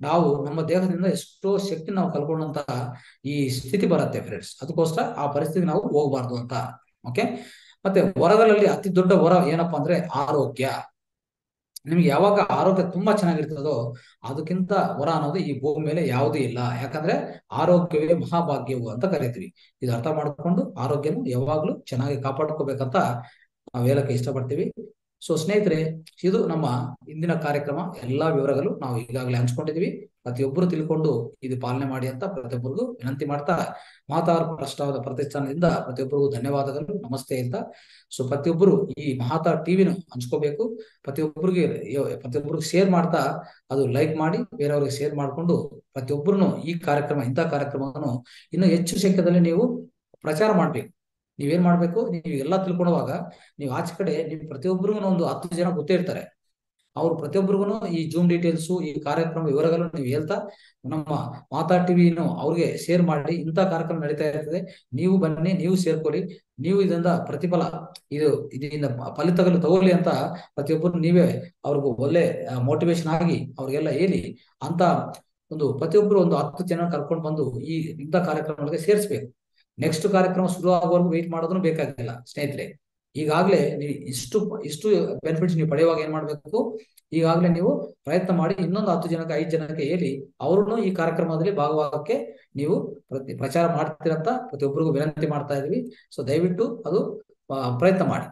ನಾವು ನಮ್ಮ ದೇಹದಿಂದ ಎಷ್ಟೋ ಶಕ್ತಿ ನಾವು ಕಲ್ಕೊಂಡಂತ ಈ ಸ್ಥಿತಿ ಬರುತ್ತೆ ಫ್ರೆಂಡ್ಸ್ ಅದಕ್ಕೋಸ್ಕರ ಆ ಪರಿಸ್ಥಿತಿ ನಾವು ಹೋಗ್ಬಾರ್ದು ಅಂತ. ಓಕೆ ಮತ್ತೆ ವರದಲ್ಲಿ ಅತಿ ದೊಡ್ಡ ವರ ಏನಪ್ಪಾ ಅಂದ್ರೆ ಆರೋಗ್ಯ. ನಿಮ್ಗೆ ಯಾವಾಗ ಆರೋಗ್ಯ ತುಂಬಾ ಚೆನ್ನಾಗಿರ್ತದೋ ಅದಕ್ಕಿಂತ ವರ ಅನ್ನೋದು ಈ ಭೂಮಿ ಮೇಲೆ ಯಾವುದೂ ಇಲ್ಲ. ಯಾಕಂದ್ರೆ ಆರೋಗ್ಯವೇ ಮಹಾಭಾಗ್ಯವು ಅಂತ ಕರಿತೀವಿ. ಇದು ಅರ್ಥ ಮಾಡ್ಕೊಂಡು ಆರೋಗ್ಯನು ಯಾವಾಗ್ಲೂ ಚೆನ್ನಾಗಿ ಕಾಪಾಡ್ಕೋಬೇಕಂತ ನಾವು ಹೇಳಕ್ಕೆ ಇಷ್ಟಪಡ್ತೀವಿ. ಸೊ ಸ್ನೇಹಿತರೆ, ಇದು ನಮ್ಮ ಇಂದಿನ ಕಾರ್ಯಕ್ರಮ. ಎಲ್ಲಾ ವಿವರಗಳು ನಾವು ಈಗಾಗಲೇ ಹಂಚ್ಕೊಂಡಿದೀವಿ. ಪ್ರತಿಯೊಬ್ಬರು ತಿಳ್ಕೊಂಡು ಇದು ಪಾಲನೆ ಮಾಡಿ ಅಂತ ಪ್ರತಿಯೊಬ್ಬರಿಗೂ ವಿನಂತಿ ಮಾಡ್ತಾ ಮಾತಾರ್ ಪ್ರಸ್ತಾವದ ಪ್ರತಿಷ್ಠಾನದಿಂದ ಪ್ರತಿಯೊಬ್ಬರಿಗೂ ಧನ್ಯವಾದಗಳು. ನಮಸ್ತೆ ಅಂತ. ಸೊ ಪ್ರತಿಯೊಬ್ಬರು ಈ ಮಹಾತಾರ್ ಟಿವಿನ ಹಂಚ್ಕೋಬೇಕು. ಪ್ರತಿಯೊಬ್ಬರಿಗೆ ಪ್ರತಿಯೊಬ್ಬರಿಗೆ ಶೇರ್ ಮಾಡ್ತಾ ಅದು ಲೈಕ್ ಮಾಡಿ, ಬೇರೆಯವ್ರಿಗೆ ಶೇರ್ ಮಾಡಿಕೊಂಡು ಪ್ರತಿಯೊಬ್ಬರು ಈ ಕಾರ್ಯಕ್ರಮ, ಇಂಥ ಕಾರ್ಯಕ್ರಮವನ್ನು ಇನ್ನೂ ಹೆಚ್ಚು ಸಂಖ್ಯೆಯಲ್ಲಿ ನೀವು ಪ್ರಚಾರ ಮಾಡ್ಬೇಕು. ನೀವೇನ್ ಮಾಡ್ಬೇಕು? ನೀವು ಎಲ್ಲ ತಿಳ್ಕೊಳ್ಳುವಾಗ ನೀವು ಆಚೆ ಕಡೆ ನೀವು ಪ್ರತಿಯೊಬ್ಬರಿಗೂ ಒಂದು ಹತ್ತು ಜನ ಗೊತ್ತೇ ಇರ್ತಾರೆ. ಅವ್ರು ಪ್ರತಿಯೊಬ್ಬರಿಗೂ ಈ ಜೂಮ್ ಡೀಟೇಲ್ಸ್ ಈ ಕಾರ್ಯಕ್ರಮ ವಿವರಗಳನ್ನು ನೀವು ಹೇಳ್ತಾ ನಮ್ಮ ಮಾತಾ ಟಿವಿನು ಅವ್ರಿಗೆ ಶೇರ್ ಮಾಡಿ ಇಂಥ ಕಾರ್ಯಕ್ರಮ ನಡೀತಾ ಇರ್ತದೆ. ನೀವು ಬನ್ನಿ, ನೀವು ಸೇರ್ಕೊಳ್ಳಿ. ನೀವು ಇದರಿಂದ ಪ್ರತಿಫಲ, ಇದು ಇದರಿಂದ ಫಲಿತಗಳು ತಗೊಳ್ಳಿ ಅಂತ ಪ್ರತಿಯೊಬ್ಬರು ನೀವೇ ಅವ್ರಿಗೂ ಒಳ್ಳೆ ಮೋಟಿವೇಶನ್ ಆಗಿ ಅವ್ರಿಗೆಲ್ಲ ಹೇಳಿ ಅಂತ ಒಂದು ಪ್ರತಿಯೊಬ್ಬರು ಒಂದು ಹತ್ತು ಜನ ಕರ್ಕೊಂಡು ಬಂದು ಈ ಇಂಥ ಕಾರ್ಯಕ್ರಮಗಳಿಗೆ ಸೇರಿಸ್ಬೇಕು. ನೆಕ್ಸ್ಟ್ ಕಾರ್ಯಕ್ರಮ ಶುರು ಆಗುವವರೆಗೂ ವೆಯ್ಟ್ ಮಾಡೋದನ್ನು ಬೇಕಾಗಿಲ್ಲ ಸ್ನೇಹಿತರೆ. ಈಗಾಗಲೇ ನೀವು ಇಷ್ಟು ಇಷ್ಟು ಬೆನಿಫಿಟ್ಸ್ ನೀವು ಪಡೆಯುವಾಗ ಏನ್ ಮಾಡಬೇಕು? ಈಗಾಗಲೇ ನೀವು ಪ್ರಯತ್ನ ಮಾಡಿ ಇನ್ನೊಂದು ಹತ್ತು ಜನಕ್ಕೆ, ಐದು ಜನಕ್ಕೆ ಹೇಳಿ ಅವ್ರನ್ನು ಈ ಕಾರ್ಯಕ್ರಮದಲ್ಲಿ ಭಾಗವಾಗಕ್ಕೆ ನೀವು ಪ್ರತಿ, ಪ್ರಚಾರ ಮಾಡ್ತೀರಂತ ಪ್ರತಿಯೊಬ್ಬರಿಗೂ ವಿನಂತಿ ಮಾಡ್ತಾ ಇದೀವಿ ಸೊ ದಯವಿಟ್ಟು ಅದು ಪ್ರಯತ್ನ ಮಾಡಿ.